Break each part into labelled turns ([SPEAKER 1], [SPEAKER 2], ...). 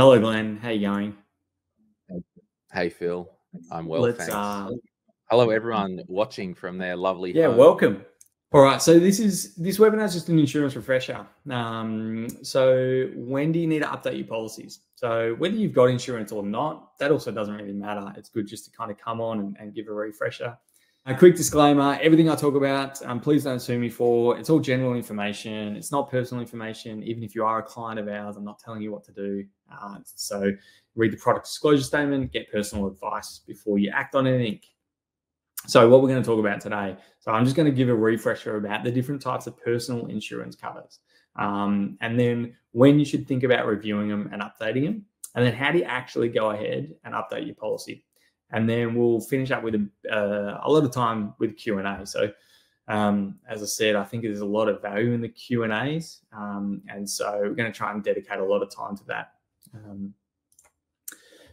[SPEAKER 1] Hello, Glenn. How you going?
[SPEAKER 2] Hey, Phil. I'm well,
[SPEAKER 1] Let's,
[SPEAKER 2] thanks.
[SPEAKER 1] uh,
[SPEAKER 2] Hello, everyone watching from their lovely.
[SPEAKER 1] Yeah,
[SPEAKER 2] home.
[SPEAKER 1] welcome. All right, so this is this webinar is just an insurance refresher. Um, so when do you need to update your policies? So whether you've got insurance or not, that also doesn't really matter. It's good just to kind of come on and, and give a refresher. A quick disclaimer: everything I talk about, um, please don't sue me for. It's all general information. It's not personal information. Even if you are a client of ours, I'm not telling you what to do. Uh, so read the product disclosure statement, get personal advice before you act on anything. So, what we're going to talk about today. So, I'm just going to give a refresher about the different types of personal insurance covers, um, and then when you should think about reviewing them and updating them, and then how do you actually go ahead and update your policy, and then we'll finish up with a, uh, a lot of time with Q and A. So, um, as I said, I think there's a lot of value in the Q and A's, um, and so we're going to try and dedicate a lot of time to that. Um,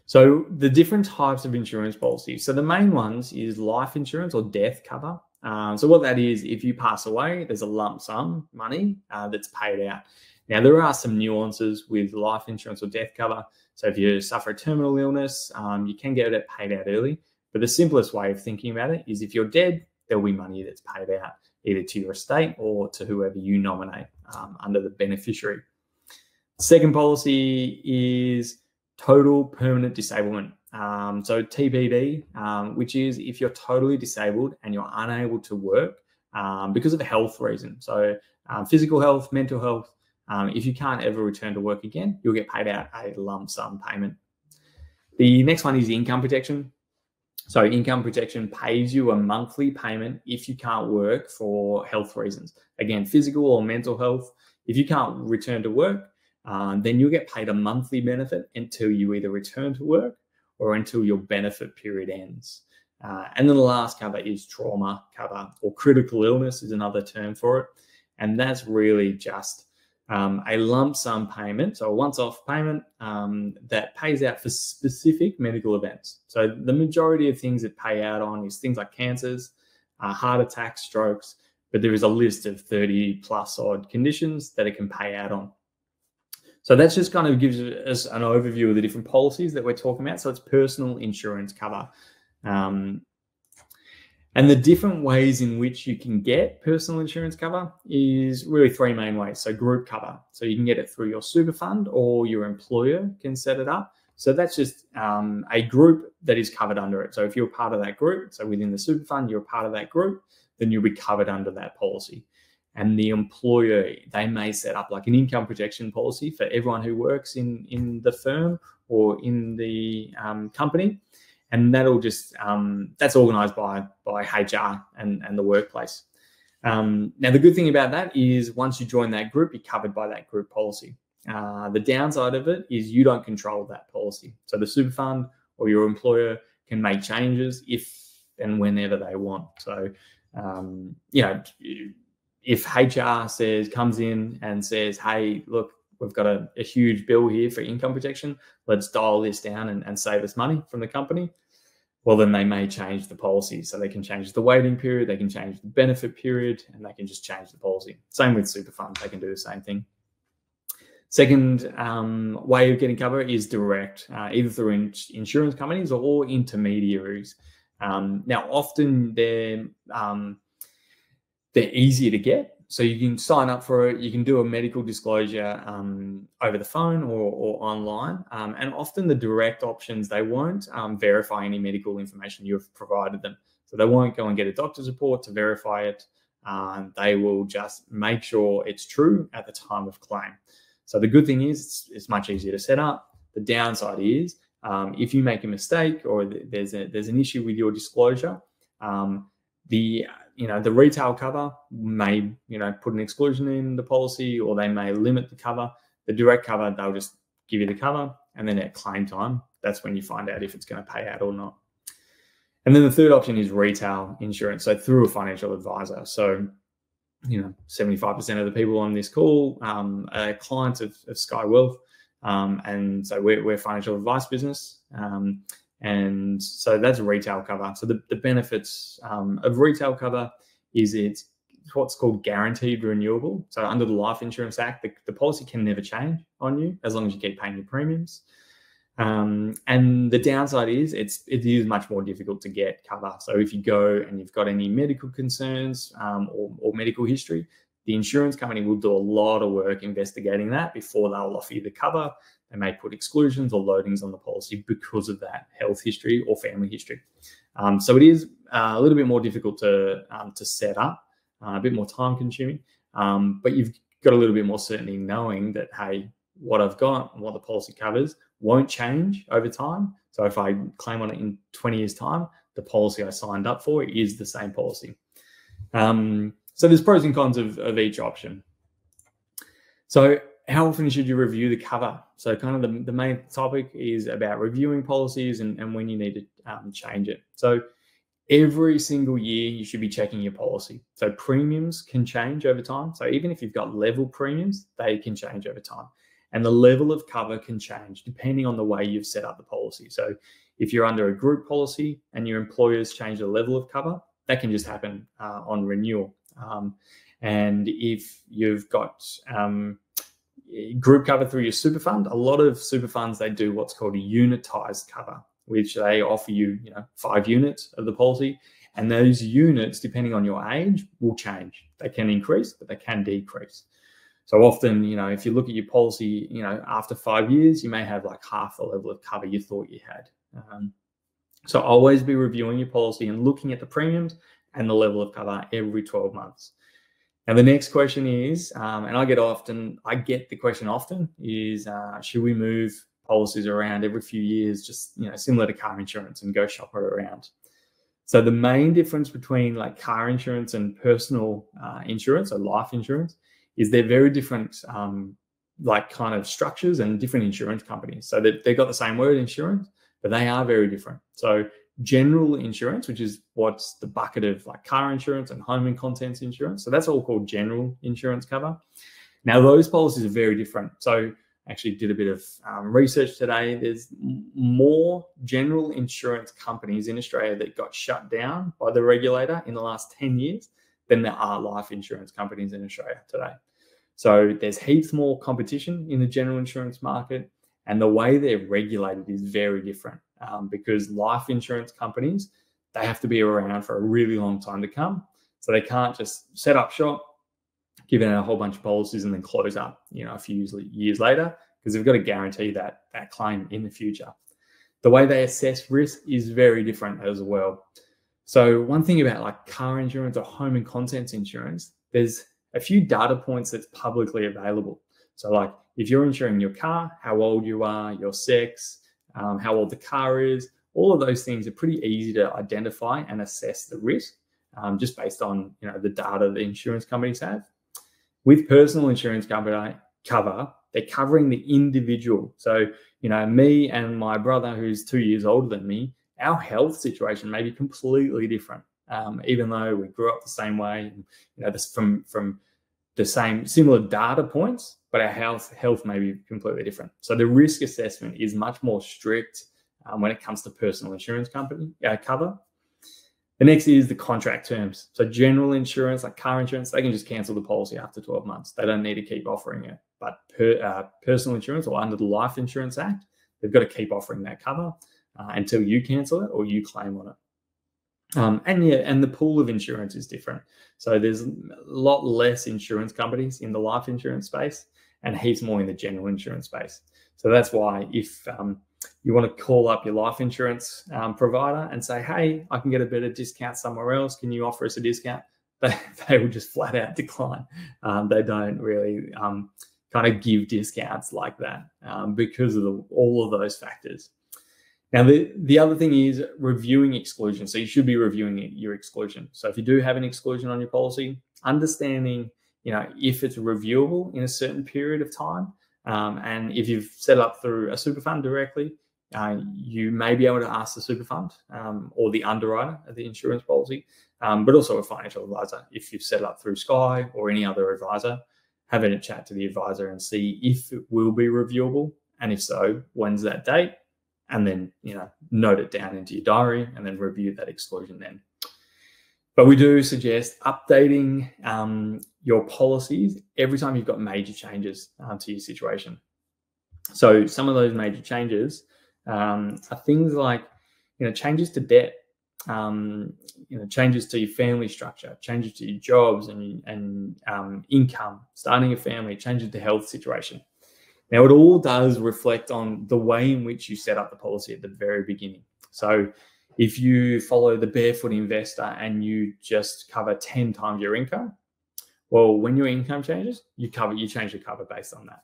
[SPEAKER 1] so the different types of insurance policies. So the main ones is life insurance or death cover. Um, so what that is, if you pass away, there's a lump sum money uh, that's paid out. Now there are some nuances with life insurance or death cover. So if you suffer a terminal illness, um, you can get it paid out early. But the simplest way of thinking about it is if you're dead, there'll be money that's paid out either to your estate or to whoever you nominate um, under the beneficiary. Second policy is total permanent disablement. Um, so TPD, um, which is if you're totally disabled and you're unable to work um, because of a health reason. So um, physical health, mental health. Um, if you can't ever return to work again, you'll get paid out a lump sum payment. The next one is income protection. So income protection pays you a monthly payment if you can't work for health reasons. Again, physical or mental health. If you can't return to work, um, then you'll get paid a monthly benefit until you either return to work or until your benefit period ends. Uh, and then the last cover is trauma cover or critical illness is another term for it. And that's really just um, a lump sum payment, so a once off payment um, that pays out for specific medical events. So the majority of things that pay out on is things like cancers, uh, heart attacks, strokes, but there is a list of 30 plus odd conditions that it can pay out on. So that's just kind of gives us an overview of the different policies that we're talking about. So it's personal insurance cover. Um, and the different ways in which you can get personal insurance cover is really three main ways. So group cover. So you can get it through your super fund or your employer can set it up. So that's just um, a group that is covered under it. So if you're part of that group, so within the super fund, you're part of that group, then you'll be covered under that policy and the employer they may set up like an income protection policy for everyone who works in in the firm or in the um, company. And that'll just um, that's organized by by hr and and the workplace. Um, now the good thing about that is once you join that group you're covered by that group policy. Uh, the downside of it is you don't control that policy. So the super fund or your employer can make changes if and whenever they want. So um, you know if HR says comes in and says, "Hey, look, we've got a, a huge bill here for income protection. Let's dial this down and, and save us money from the company." Well, then they may change the policy. So they can change the waiting period, they can change the benefit period, and they can just change the policy. Same with super funds; they can do the same thing. Second um, way of getting cover is direct, uh, either through in- insurance companies or intermediaries. Um, now, often they're um, they're easier to get. So you can sign up for it. You can do a medical disclosure um, over the phone or, or online. Um, and often the direct options, they won't um, verify any medical information you've provided them. So they won't go and get a doctor's report to verify it. Um, they will just make sure it's true at the time of claim. So the good thing is it's, it's much easier to set up. The downside is um, if you make a mistake or there's a, there's an issue with your disclosure, um, the you know the retail cover may you know put an exclusion in the policy or they may limit the cover. The direct cover they'll just give you the cover and then at claim time that's when you find out if it's going to pay out or not. And then the third option is retail insurance so through a financial advisor. So you know 75% of the people on this call um, are clients of, of Skye Wealth um, and so we're, we're financial advice business. Um, and so that's retail cover. So the, the benefits um, of retail cover is it's what's called guaranteed renewable. So under the Life Insurance Act, the, the policy can never change on you as long as you keep paying your premiums. Um, and the downside is it's it is much more difficult to get cover. So if you go and you've got any medical concerns um, or, or medical history, the insurance company will do a lot of work investigating that before they'll offer you the cover. They may put exclusions or loadings on the policy because of that health history or family history. Um, so it is uh, a little bit more difficult to um, to set up, uh, a bit more time consuming, um, but you've got a little bit more certainty knowing that hey, what I've got and what the policy covers won't change over time. So if I claim on it in 20 years' time, the policy I signed up for is the same policy. Um, so there's pros and cons of, of each option. So how often should you review the cover? So kind of the, the main topic is about reviewing policies and, and when you need to um, change it. So every single year you should be checking your policy. So premiums can change over time. So even if you've got level premiums, they can change over time. And the level of cover can change depending on the way you've set up the policy. So if you're under a group policy and your employers change the level of cover, that can just happen uh, on renewal. Um, and if you've got um, group cover through your super fund, a lot of super funds they do what's called a unitized cover, which they offer you, you know, five units of the policy, and those units, depending on your age, will change. They can increase, but they can decrease. So often, you know, if you look at your policy, you know, after five years, you may have like half the level of cover you thought you had. Um, so always be reviewing your policy and looking at the premiums and the level of cover every 12 months. Now, the next question is, um, and I get often, I get the question often is, uh, should we move policies around every few years, just you know, similar to car insurance, and go shop it around? So the main difference between like car insurance and personal uh, insurance or life insurance is they're very different, um, like kind of structures and different insurance companies. So they, they've got the same word insurance, but they are very different. So general insurance, which is what's the bucket of like car insurance and home and contents insurance. So that's all called general insurance cover. Now, those policies are very different. So, actually did a bit of um, research today. There's more general insurance companies in Australia that got shut down by the regulator in the last 10 years than there are life insurance companies in Australia today. So, there's heaps more competition in the general insurance market, and the way they're regulated is very different um, because life insurance companies they have to be around for a really long time to come. So they can't just set up shop, give out a whole bunch of policies, and then close up, you know, a few years later, because they've got to guarantee that that claim in the future. The way they assess risk is very different as well. So one thing about like car insurance or home and contents insurance, there's a few data points that's publicly available. So like if you're insuring your car, how old you are, your sex, um, how old the car is. All of those things are pretty easy to identify and assess the risk um, just based on you know the data the insurance companies have. With personal insurance company cover, they're covering the individual. So you know me and my brother, who's two years older than me, our health situation may be completely different. Um, even though we grew up the same way, you know, this from from the same similar data points, but our health health may be completely different. So the risk assessment is much more strict um, when it comes to personal insurance company uh, cover. The next is the contract terms. So general insurance, like car insurance, they can just cancel the policy after 12 months. They don't need to keep offering it. But per, uh, personal insurance or under the Life Insurance Act, they've got to keep offering that cover uh, until you cancel it or you claim on it. Um, and yeah, and the pool of insurance is different. So there's a lot less insurance companies in the life insurance space and heaps more in the general insurance space. So that's why if um, you want to call up your life insurance um, provider and say, hey, I can get a better discount somewhere else. Can you offer us a discount? They, they will just flat out decline. Um, they don't really um, kind of give discounts like that um, because of the, all of those factors. Now, the, the other thing is reviewing exclusion. So you should be reviewing your exclusion. So if you do have an exclusion on your policy, understanding, you know, if it's reviewable in a certain period of time, um, and if you've set up through a super fund directly, uh, you may be able to ask the super fund um, or the underwriter of the insurance policy, um, but also a financial advisor. If you've set up through Skye or any other advisor, having a chat to the advisor and see if it will be reviewable. And if so, when's that date? and then you know note it down into your diary and then review that exclusion then but we do suggest updating um, your policies every time you've got major changes uh, to your situation. So some of those major changes um, are things like you know changes to debt, um, you know changes to your family structure, changes to your jobs and and um, income, starting a family, changes to health situation. Now it all does reflect on the way in which you set up the policy at the very beginning. So if you follow the barefoot investor and you just cover 10 times your income, well, when your income changes, you cover you change the cover based on that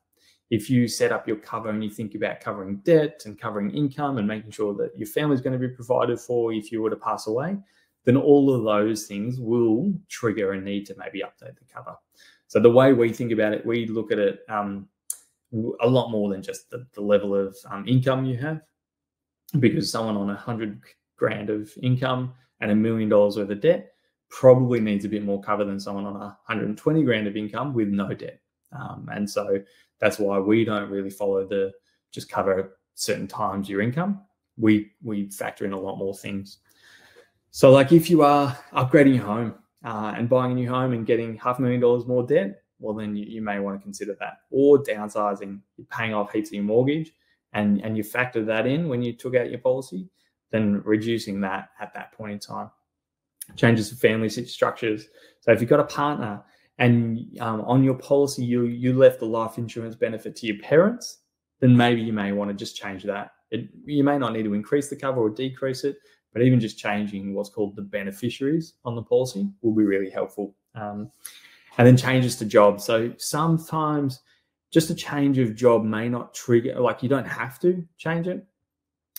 [SPEAKER 1] if you set up your cover and you think about covering debt and covering income and making sure that your family is going to be provided for if you were to pass away, then all of those things will trigger a need to maybe update the cover. So the way we think about it, we look at it um, a lot more than just the, the level of um, income you have, because someone on a hundred grand of income and a million dollars worth of debt probably needs a bit more cover than someone on a 120 grand of income with no debt. Um, and so that's why we don't really follow the just cover certain times your income. We we factor in a lot more things. So like if you are upgrading your home uh, and buying a new home and getting half a million dollars more debt, well then you, you may want to consider that. Or downsizing, you're paying off heaps of your mortgage, and and you factor that in when you took out your policy, then reducing that at that point in time. Changes to family structures. So if you've got a partner and um, on your policy you you left the life insurance benefit to your parents, then maybe you may want to just change that. It, you may not need to increase the cover or decrease it, but even just changing what's called the beneficiaries on the policy will be really helpful. Um, and then changes to job. So sometimes just a change of job may not trigger, like you don't have to change it.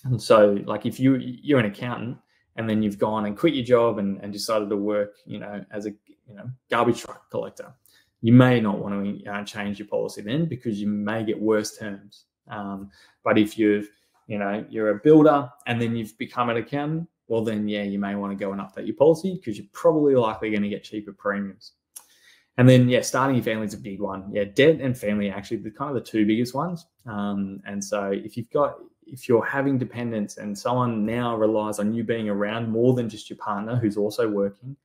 [SPEAKER 1] And so, like if you you're an accountant and then you've gone and quit your job and, and decided to work, you know, as a you know garbage truck collector, you may not want to uh, change your policy then because you may get worse terms. Um, but if you've you know you're a builder and then you've become an accountant, well then yeah, you may want to go and update your policy because you're probably likely going to get cheaper premiums. And then yeah, starting your family is a big one. Yeah, debt and family actually the kind of the two biggest ones. Um, and so if you've got if you're having dependents and someone now relies on you being around more than just your partner who's also working,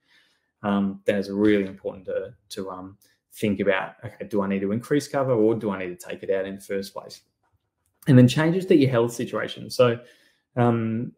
[SPEAKER 1] um, then it's really important to, to um, think about okay, do I need to increase cover or do I need to take it out in the first place? And then changes to your health situation. So, um,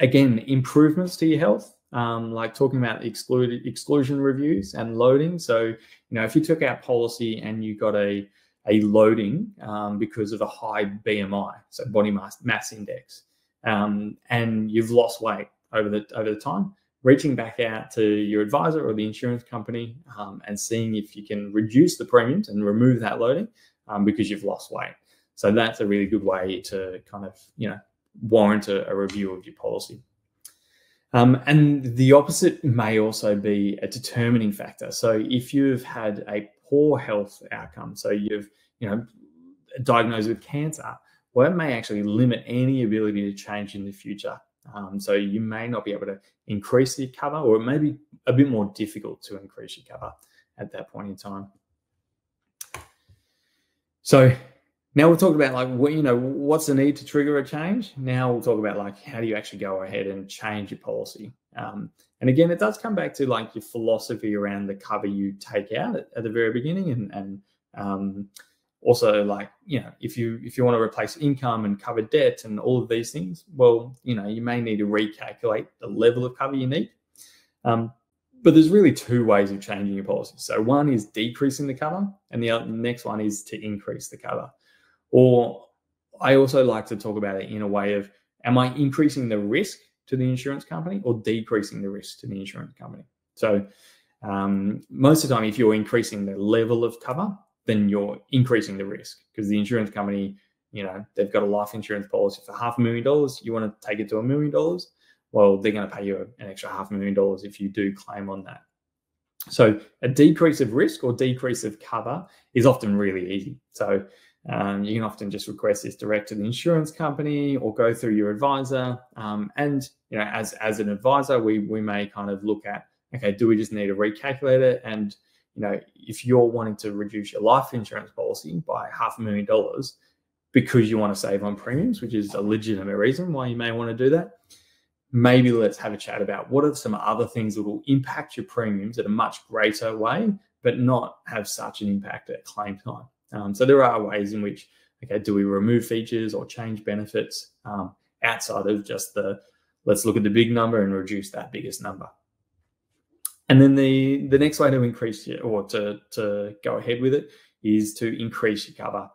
[SPEAKER 1] again, improvements to your health, um, like talking about excluded exclusion reviews and loading. So, you know, if you took out policy and you got a a loading um, because of a high BMI, so body mass mass index, um, and you've lost weight over the over the time. Reaching back out to your advisor or the insurance company um, and seeing if you can reduce the premiums and remove that loading um, because you've lost weight. So that's a really good way to kind of you know warrant a, a review of your policy. Um, and the opposite may also be a determining factor. So if you've had a poor health outcome. So you've, you know, diagnosed with cancer, well, it may actually limit any ability to change in the future. Um, so you may not be able to increase your cover, or it may be a bit more difficult to increase your cover at that point in time. So now we'll talk about like what you know what's the need to trigger a change. Now we'll talk about like how do you actually go ahead and change your policy. Um, and again, it does come back to like your philosophy around the cover you take out at, at the very beginning, and and um, also like you know if you if you want to replace income and cover debt and all of these things, well, you know you may need to recalculate the level of cover you need. Um, but there's really two ways of changing your policy. So one is decreasing the cover, and the, other, the next one is to increase the cover. Or I also like to talk about it in a way of, am I increasing the risk to the insurance company or decreasing the risk to the insurance company? So um, most of the time, if you're increasing the level of cover, then you're increasing the risk because the insurance company, you know, they've got a life insurance policy for half a million dollars. You want to take it to a million dollars. Well, they're going to pay you an extra half a million dollars if you do claim on that. So a decrease of risk or decrease of cover is often really easy. So um, you can often just request this direct to the insurance company or go through your advisor. Um, and you know, as as an advisor, we we may kind of look at okay, do we just need to recalculate it? And you know, if you're wanting to reduce your life insurance policy by half a million dollars because you want to save on premiums, which is a legitimate reason why you may want to do that, maybe let's have a chat about what are some other things that will impact your premiums in a much greater way, but not have such an impact at claim time. Um, so there are ways in which, okay, do we remove features or change benefits um, outside of just the let's look at the big number and reduce that biggest number. And then the the next way to increase or to to go ahead with it is to increase your cover.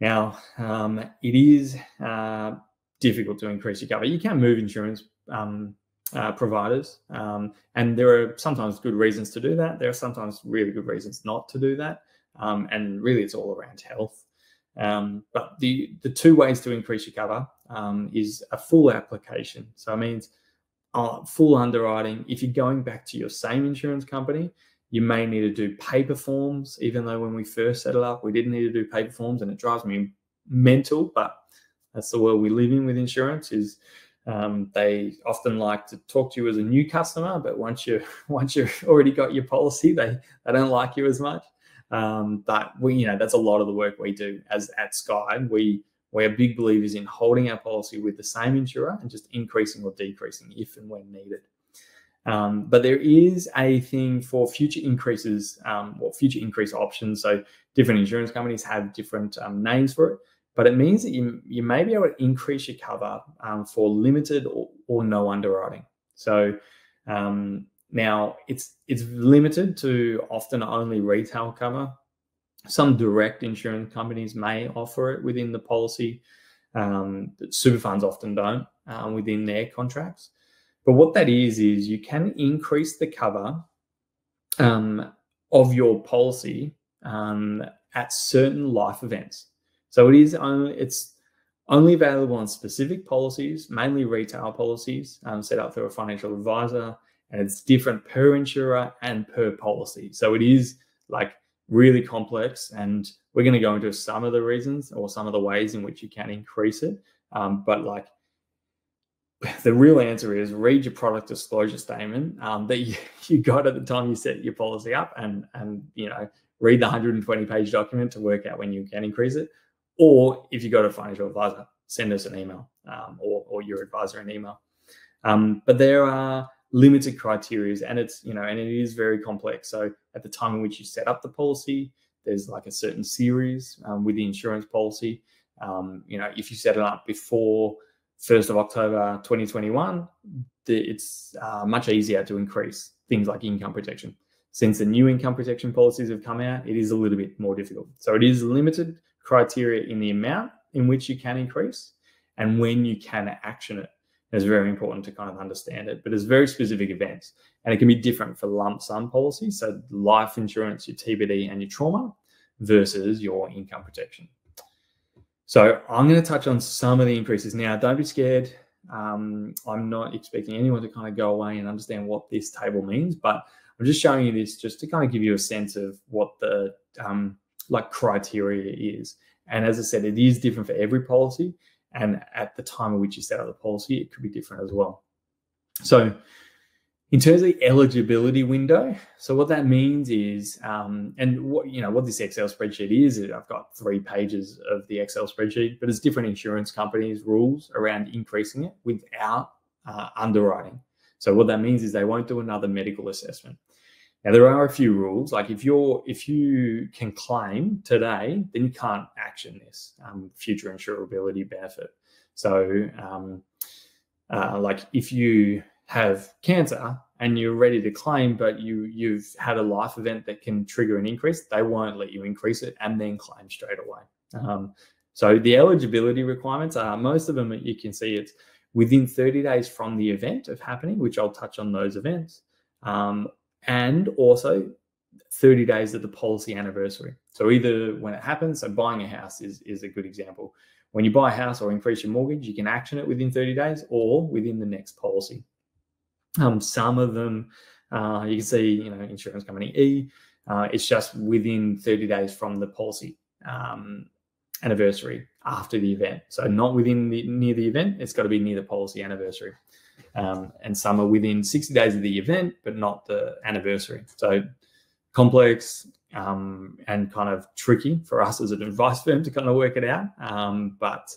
[SPEAKER 1] Now, um, it is uh, difficult to increase your cover. You can move insurance um, uh, providers, um, and there are sometimes good reasons to do that. There are sometimes really good reasons not to do that, um, and really it's all around health. Um, but the the two ways to increase your cover um, is a full application. So it means uh, full underwriting. If you're going back to your same insurance company, you may need to do paper forms, even though when we first set it up, we didn't need to do paper forms, and it drives me mental. But that's the world we live in with insurance. Is um, they often like to talk to you as a new customer, but once you once you've already got your policy, they they don't like you as much. Um, but we, you know, that's a lot of the work we do as at Skye. We we're big believers in holding our policy with the same insurer and just increasing or decreasing if and when needed. Um, but there is a thing for future increases um, or future increase options. So different insurance companies have different um, names for it, but it means that you, you may be able to increase your cover um, for limited or, or, no underwriting. So um, now it's it's limited to often only retail cover. Some direct insurance companies may offer it within the policy. Um, super funds often don't uh, within their contracts. But what that is, is you can increase the cover um, of your policy um, at certain life events. So it is only it's only available on specific policies, mainly retail policies um, set up through a financial advisor, and it's different per insurer and per policy. So it is like really complex, and we're going to go into some of the reasons or some of the ways in which you can increase it. Um, but like the real answer is read your product disclosure statement um, that you, you got at the time you set your policy up and and you know read the 120 page document to work out when you can increase it or if you got a financial advisor send us an email um, or, or your advisor an email um, but there are limited criteria and it's you know and it is very complex so at the time in which you set up the policy there's like a certain series um, with the insurance policy um, you know if you set it up before 1st of October 2021, it's uh, much easier to increase things like income protection. Since the new income protection policies have come out, it is a little bit more difficult. So it is limited criteria in the amount in which you can increase and when you can action it. It's very important to kind of understand it, but it's very specific events and it can be different for lump sum policies. So life insurance, your TPD, and your trauma versus your income protection. So I'm going to touch on some of the increases now. Don't be scared. Um, I'm not expecting anyone to kind of go away and understand what this table means, but I'm just showing you this just to kind of give you a sense of what the um, like criteria is. And as I said, it is different for every policy, and at the time at which you set up the policy, it could be different as well. So in terms of the eligibility window, so what that means is, um, and what you know, what this Excel spreadsheet is, I've got three pages of the Excel spreadsheet, but it's different insurance companies' rules around increasing it without uh, underwriting. So what that means is they won't do another medical assessment. Now there are a few rules, like if you're if you can claim today, then you can't action this um, future insurability benefit. So um, uh, like if you have cancer and you're ready to claim, but you you've had a life event that can trigger an increase, they won't let you increase it and then claim straight away. Um, so the eligibility requirements are most of them you can see it's within 30 days from the event of happening, which I'll touch on those events, um, and also 30 days of the policy anniversary. So either when it happens, so buying a house is, is a good example. When you buy a house or increase your mortgage, you can action it within 30 days or within the next policy. Um, some of them, uh, you can see, you know, insurance company E, uh, it's just within 30 days from the policy um, anniversary after the event. So not within the near the event, it's got to be near the policy anniversary. Um, and some are within 60 days of the event, but not the anniversary. So complex um, and kind of tricky for us as an advice firm to kind of work it out. Um, but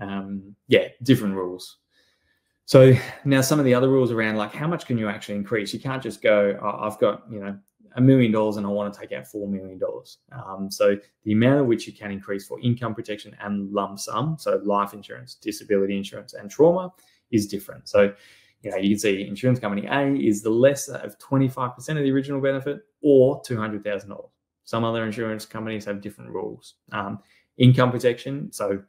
[SPEAKER 1] um, yeah, different rules. So now some of the other rules around like how much can you actually increase? You can't just go, oh, I've got, you know, a million dollars and I want to take out $4 million. Um, so the amount of which you can increase for income protection and lump sum, so life insurance, disability insurance, and trauma is different. So, you know, you can see insurance company A is the lesser of 25% of the original benefit or $200,000. Some other insurance companies have different rules. Um, income protection, so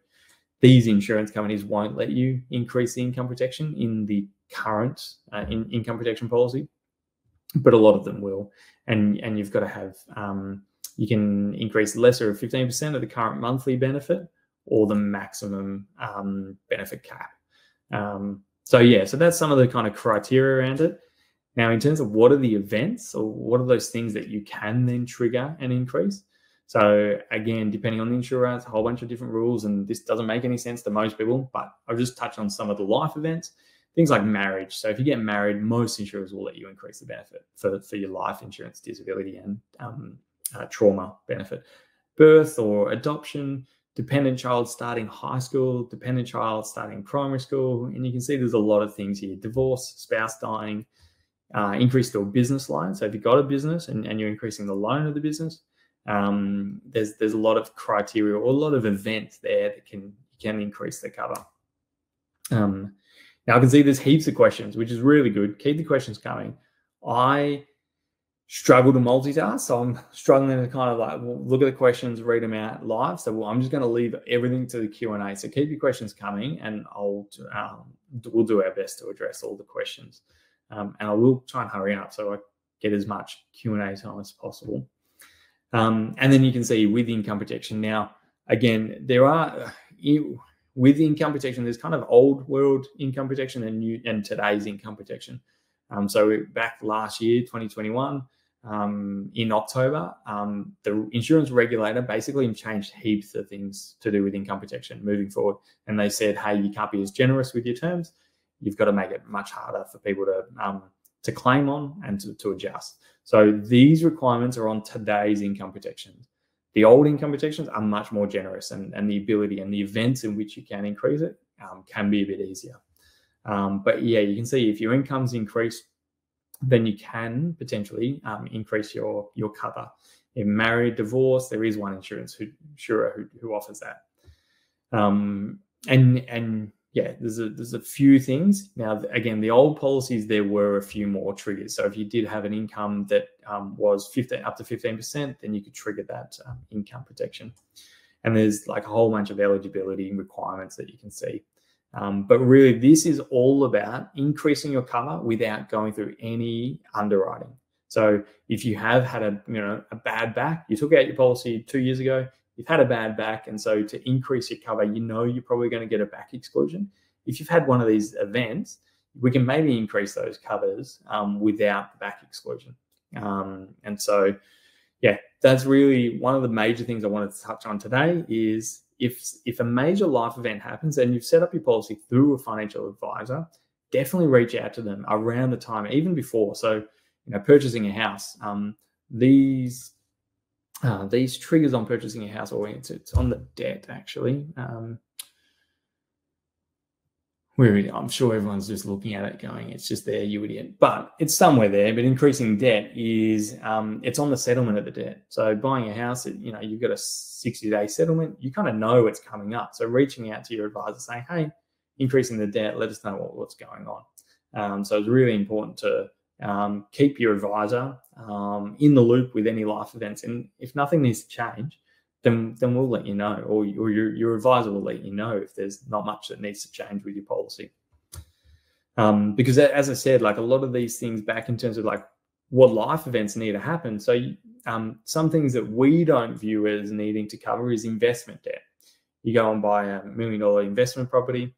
[SPEAKER 1] these insurance companies won't let you increase the income protection in the current uh, in, income protection policy, but a lot of them will. And and you've got to have um, you can increase lesser of fifteen percent of the current monthly benefit or the maximum um, benefit cap. Um, so yeah, so that's some of the kind of criteria around it. Now, in terms of what are the events or what are those things that you can then trigger an increase? So again, depending on the insurer, it's a whole bunch of different rules, and this doesn't make any sense to most people. But I'll just touch on some of the life events, things like marriage. So if you get married, most insurers will let you increase the benefit for, for your life insurance, disability, and um, uh, trauma benefit. Birth or adoption, dependent child starting high school, dependent child starting primary school, and you can see there's a lot of things here: divorce, spouse dying, uh, increase your business line. So if you've got a business and, and you're increasing the loan of the business um, there's there's a lot of criteria or a lot of events there that can can increase the cover. Um, now I can see there's heaps of questions, which is really good. Keep the questions coming. I struggle to multitask, so I'm struggling to kind of like look at the questions, read them out live. So I'm just going to leave everything to the Q and A. So keep your questions coming, and I'll um, we'll do our best to address all the questions. Um, and I will try and hurry up so I get as much Q and A time as possible. Um, and then you can see with income protection now, again, there are with income protection, there's kind of old world income protection and new and today's income protection. Um, so back last year, 2021, um, in October, um, the insurance regulator basically changed heaps of things to do with income protection moving forward. And they said, hey, you can't be as generous with your terms. You've got to make it much harder for people to um, to claim on and to, to adjust. So these requirements are on today's income protections. The old income protections are much more generous, and, and the ability and the events in which you can increase it um, can be a bit easier. Um, but yeah, you can see if your income's increased, then you can potentially um, increase your your cover. In married, divorce, there is one insurance who, insurer who, who offers that. Um, and and yeah, there's a there's a few things. Now, again, the old policies there were a few more triggers. So if you did have an income that um, was 15 up to 15%, then you could trigger that um, income protection. And there's like a whole bunch of eligibility requirements that you can see. Um, but really, this is all about increasing your cover without going through any underwriting. So if you have had a you know a bad back, you took out your policy two years ago, you've had a bad back, and so to increase your cover, you know you're probably going to get a back exclusion. If you've had one of these events, we can maybe increase those covers um, without the back exclusion. Um, and so, yeah, that's really one of the major things I wanted to touch on today is if if a major life event happens and you've set up your policy through a financial advisor, definitely reach out to them around the time, even before. So, you know, purchasing a house, um, these uh, these triggers on purchasing a house, or it's, it's on the debt actually. Um, I'm sure everyone's just looking at it going, it's just there, you idiot. But it's somewhere there. But increasing debt is um, it's on the settlement of the debt. So buying a house, you know, you've got a 60 day settlement. You kind of know it's coming up. So reaching out to your advisor saying, hey, increasing the debt, let us know what, what's going on. Um, so it's really important to um, keep your advisor um, in the loop with any life events. And if nothing needs to change, then then we'll let you know, or, or your, your advisor will let you know if there's not much that needs to change with your policy. Um, because as I said, like a lot of these things back in terms of like what life events need to happen. So um, some things that we don't view as needing to cover is investment debt. You go and buy a million dollar investment property.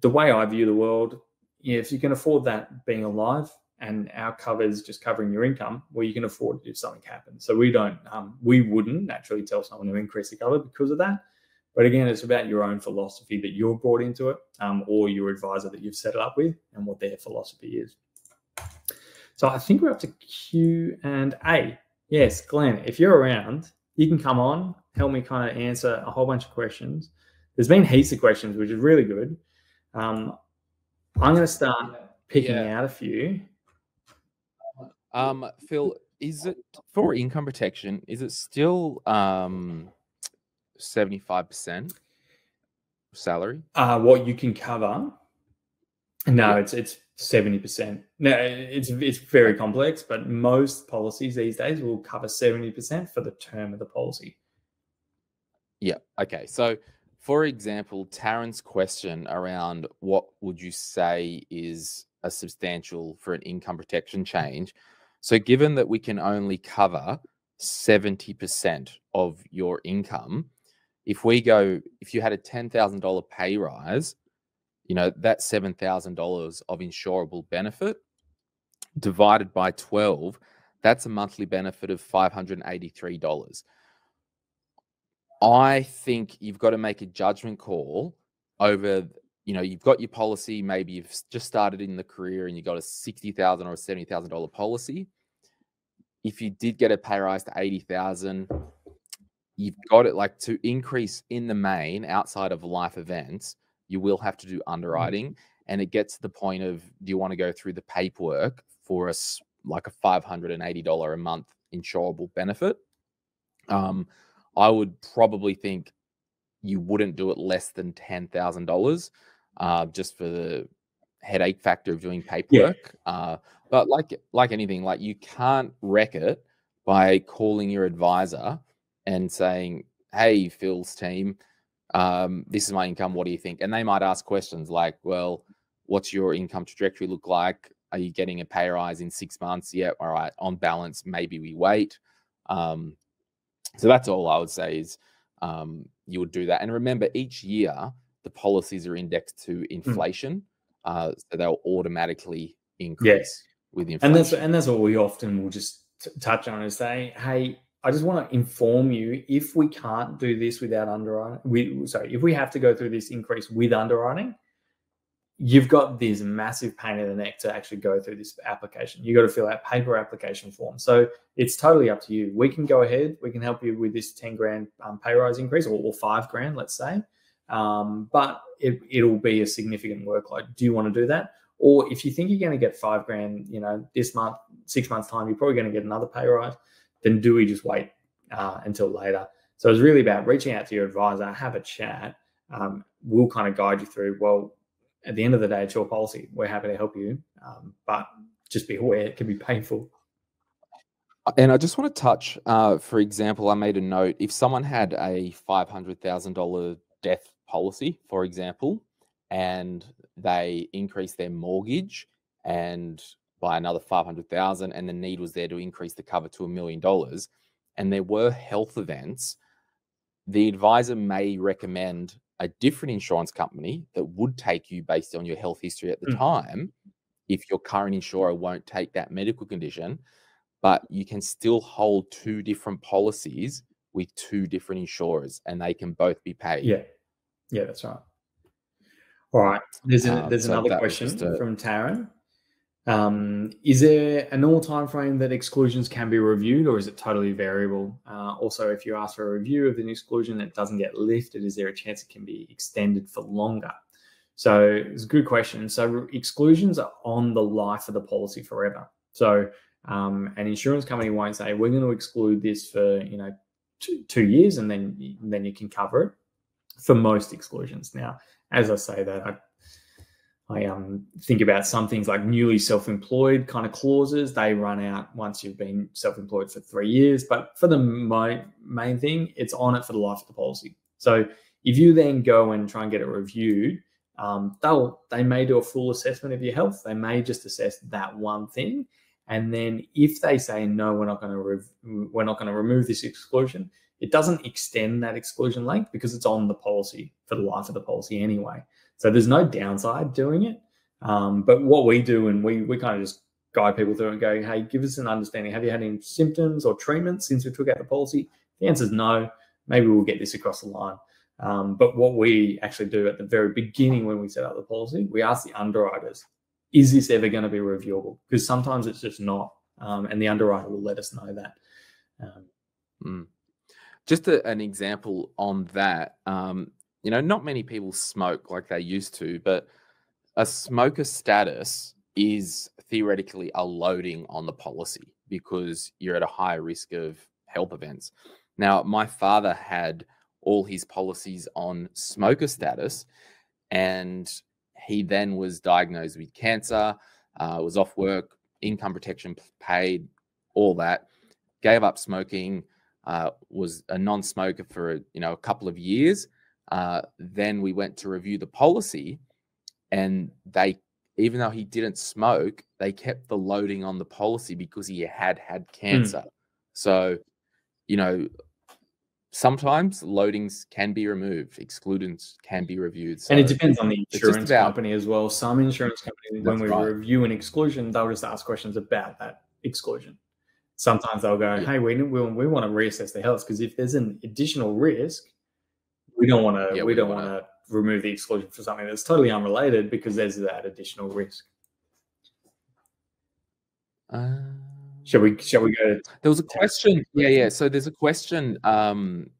[SPEAKER 1] The way I view the world, if you can afford that being alive, and our cover is just covering your income, well, you can afford it if something happens. So we don't, um, we wouldn't naturally tell someone to increase the cover because of that. But again, it's about your own philosophy that you're brought into it, um, or your advisor that you've set it up with, and what their philosophy is. So I think we're up to Q and A. Yes, Glenn, if you're around, you can come on, help me kind of answer a whole bunch of questions. There's been heaps of questions, which is really good. Um, I'm going to start picking yeah. out a few.
[SPEAKER 2] Um, Phil, is it for income protection? Is it still um seventy five percent salary?
[SPEAKER 1] Uh, what you can cover? No, yeah. it's it's seventy percent. No, it's it's very complex, but most policies these days will cover seventy percent for the term of the policy.
[SPEAKER 2] Yeah. Okay. So, for example, Taryn's question around what would you say is a substantial for an income protection change? So, given that we can only cover 70% of your income, if we go, if you had a $10,000 pay rise, you know, that $7,000 of insurable benefit divided by 12, that's a monthly benefit of $583. I think you've got to make a judgment call over you know, you've got your policy, maybe you've just started in the career and you got a sixty thousand or a seventy thousand dollar policy. If you did get a pay rise to eighty thousand, you've got it like to increase in the main outside of life events. You will have to do mm-hmm. underwriting, and it gets to the point of do you want to go through the paperwork for us like a five hundred and eighty dollar a month insurable benefit? Um, I would probably think you wouldn't do it less than ten thousand dollars uh, just for the headache factor of doing paperwork. Yeah. Uh, but like like anything, like you can't wreck it by calling your advisor and saying, "Hey, Phil's team, um, this is my income. What do you think?" And they might ask questions like, "Well, what's your income trajectory look like? Are you getting a pay rise in six months? Yeah, all right. On balance, maybe we wait." Um, so that's all I would say is um, you would do that. And remember, each year the policies are indexed to mm. inflation, mm. uh, so they'll automatically increase yes. with inflation.
[SPEAKER 1] And that's and that's what we often will just t- touch on is say, hey, I just want to inform you if we can't do this without underwriting, we sorry, if we have to go through this increase with underwriting, you've got this massive pain in the neck to actually go through this application. You've got to fill out paper application form. So it's totally up to you. We can go ahead. We can help you with this 10 grand um, pay rise increase or, or, five grand, let's say. Um, but it, it'll be a significant workload. Do you want to do that? Or if you think you're going to get five grand, you know, this month, six months time, you're probably going to get another pay rise. Then do we just wait uh, until later? So it's really about reaching out to your advisor, have a chat. Um, we'll kind of guide you through. Well, at the end of the day, it's your policy. We're happy to help you, um, but just be aware it can be painful.
[SPEAKER 2] And I just want to touch, uh, for example, I made a note. If someone had a five hundred thousand dollar death policy, for example, and they increase their mortgage and by another 500,000 and the need was there to increase the cover to a million dollars and there were health events, the advisor may recommend a different insurance company that would take you based on your health history at the mm. time if your current insurer won't take that medical condition but you can still hold two different policies with two different insurers and they can both be paid
[SPEAKER 1] yeah yeah that's right all right there's, a, um, there's so another question a... from Taryn um, is there a normal time frame that exclusions can be reviewed, or is it totally variable? Uh, also, if you ask for a review of an exclusion that doesn't get lifted, is there a chance it can be extended for longer? So it's a good question. So exclusions are on the life of the policy forever. So um, an insurance company won't say we're going to exclude this for you know two, two years and then then you can cover it for most exclusions. Now, as I say that, I I um, think about some things like newly self-employed kind of clauses. They run out once you've been self-employed for three years. But for the my main thing, it's on it for the life of the policy. So if you then go and try and get it reviewed, um, they'll they may do a full assessment of your health. They may just assess that one thing, and then if they say no, we're not going to rev- we're not going to remove this exclusion, it doesn't extend that exclusion length because it's on the policy for the life of the policy anyway. So there's no downside doing it. Um, but what we do, and we we kind of just guide people through and go, hey, give us an understanding. Have you had any symptoms or treatments since we took out the policy? The answer is no. Maybe we'll get this across the line. Um, but what we actually do at the very beginning when we set up the policy, we ask the underwriters, is this ever going to be reviewable? Because sometimes it's just not. Um, and the underwriter will let us know that.
[SPEAKER 2] Mm. Just a, an example on that. Um, you know, not many people smoke like they used to, but a smoker status is theoretically a loading on the policy because you're at a higher risk of health events. Now, my father had all his policies on smoker status, and he then was diagnosed with cancer, uh, was off work, income protection paid, all that, gave up smoking, uh, was a non-smoker for you know a couple of years. Uh, then we went to review the policy, and they, even though he didn't smoke, they kept the loading on the policy because he had had hmm. cancer. Mm. So, you know, sometimes loadings can be removed, excludents can be reviewed. So
[SPEAKER 1] and it depends on the insurance about, company as well. Some insurance companies, when we right. review an exclusion, they'll just ask questions about that exclusion. Sometimes they'll go. "Hey, we, we we want to reassess the health because if there's an additional risk, we don't want to yeah, we, we, don't want to remove the exclusion for something that's totally unrelated because there's that additional risk." Uh Shall we? Shall we go?
[SPEAKER 2] There was a question. Yeah, yeah. So there's a question. Um,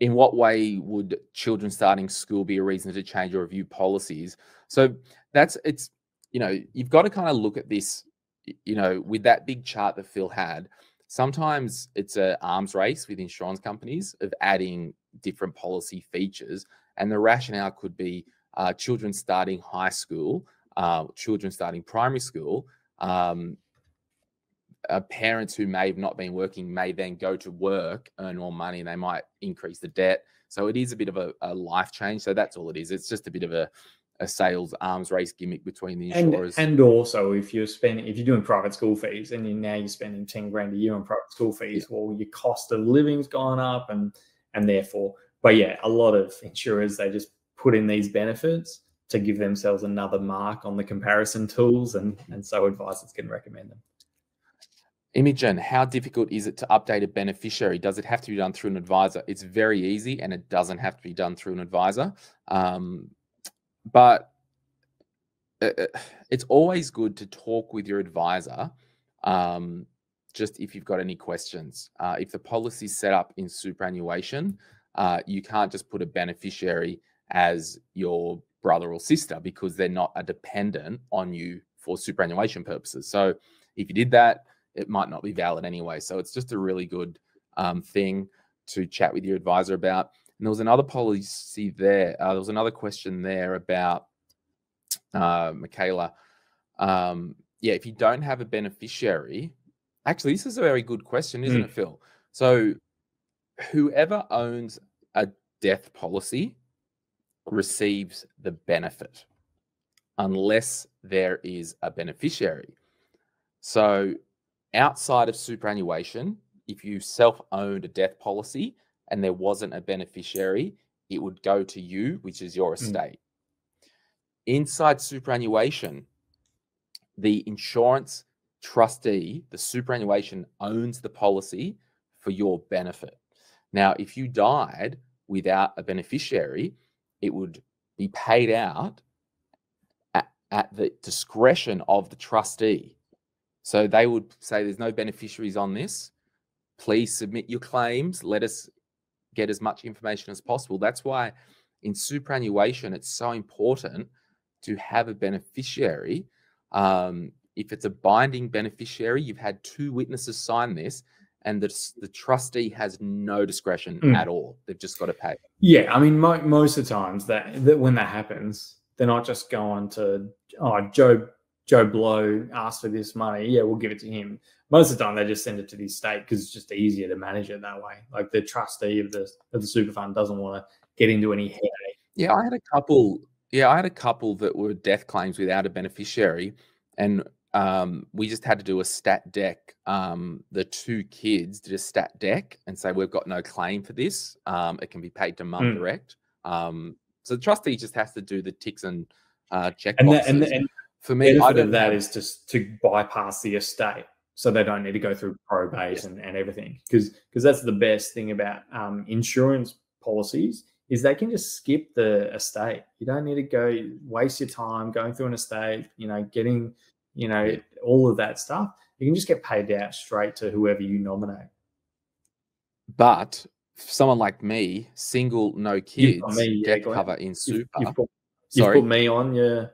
[SPEAKER 2] in what way would children starting school be a reason to change or review policies? So that's it's. You know, you've got to kind of look at this. You know, with that big chart that Phil had, sometimes it's a arms race with insurance companies of adding different policy features, and the rationale could be uh, children starting high school, uh, children starting primary school. Um, uh, parents who may have not been working may then go to work, earn more money, and they might increase the debt. So it is a bit of a, a life change. So that's all it is. It's just a bit of a, a sales arms race gimmick between the insurers.
[SPEAKER 1] And, and also, if you're spending, if you're doing private school fees, and you, now you're spending ten grand a year on private school fees, yeah. well, your cost of living's gone up, and and therefore, but yeah, a lot of insurers they just put in these benefits to give themselves another mark on the comparison tools, and and so advisors can recommend them.
[SPEAKER 2] Imogen, how difficult is it to update a beneficiary? Does it have to be done through an advisor? It's very easy and it doesn't have to be done through an advisor. Um, but uh, uh, it's always good to talk with your advisor um, just if you've got any questions. Uh, if the policy is set up in superannuation, uh, you can't just put a beneficiary as your brother or sister because they're not a dependent on you for superannuation purposes. So if you did that, it might not be valid anyway. So it's just a really good um, thing to chat with your advisor about. And there was another policy there. Uh, there was another question there about uh, Michaela. Um, yeah, if you don't have a beneficiary, actually, this is a very good question, isn't mm. it, Phil? So whoever owns a death policy receives the benefit unless there is a beneficiary. So outside of superannuation, if you self owned a death policy and there wasn't a beneficiary, it would go to you, which is your hmm. estate. Mm. Inside superannuation, the insurance trustee, the superannuation owns the policy for your benefit. Now, if you died without a beneficiary, it would be paid out at, at the discretion of the trustee. So they would say there's no beneficiaries on this. Please submit your claims. Let us get as much information as possible. That's why in superannuation, it's so important to have a beneficiary. Um, if it's a binding beneficiary, you've had two witnesses sign this, and the, the trustee has no discretion mm. at all. They've just got to pay.
[SPEAKER 1] Yeah, I mean, mo- most of the times that, that when that happens, they're not just going to oh Joe Joe Blow asked for this money, yeah, we'll give it to him. Most of the time, they just send it to the estate because it's just easier to manage it that way. Like the trustee of the of the super fund doesn't want to get into any headache.
[SPEAKER 2] Yeah, I had a couple. Yeah, I had a couple that were death claims without a beneficiary, and um, we just had to do a stat deck. Um, the two kids did a stat deck and say we've got no claim for this. Um, it can be paid to mum mm. direct. Um, so the trustee just has to do the ticks and uh, check
[SPEAKER 1] and,
[SPEAKER 2] the,
[SPEAKER 1] and, the, and for me, benefit of that is just to bypass the estate, so they don't need to go through probate yeah. and, and everything. Because because that's the best thing about um, insurance policies is they can just skip the estate. You don't need to go waste your time going through an estate. You know, getting you know yeah. all of that stuff. You can just get paid out straight to whoever you nominate.
[SPEAKER 2] But someone like me, single, no kids, me, yeah, get cover in super.
[SPEAKER 1] You've, put, you've put me on, yeah.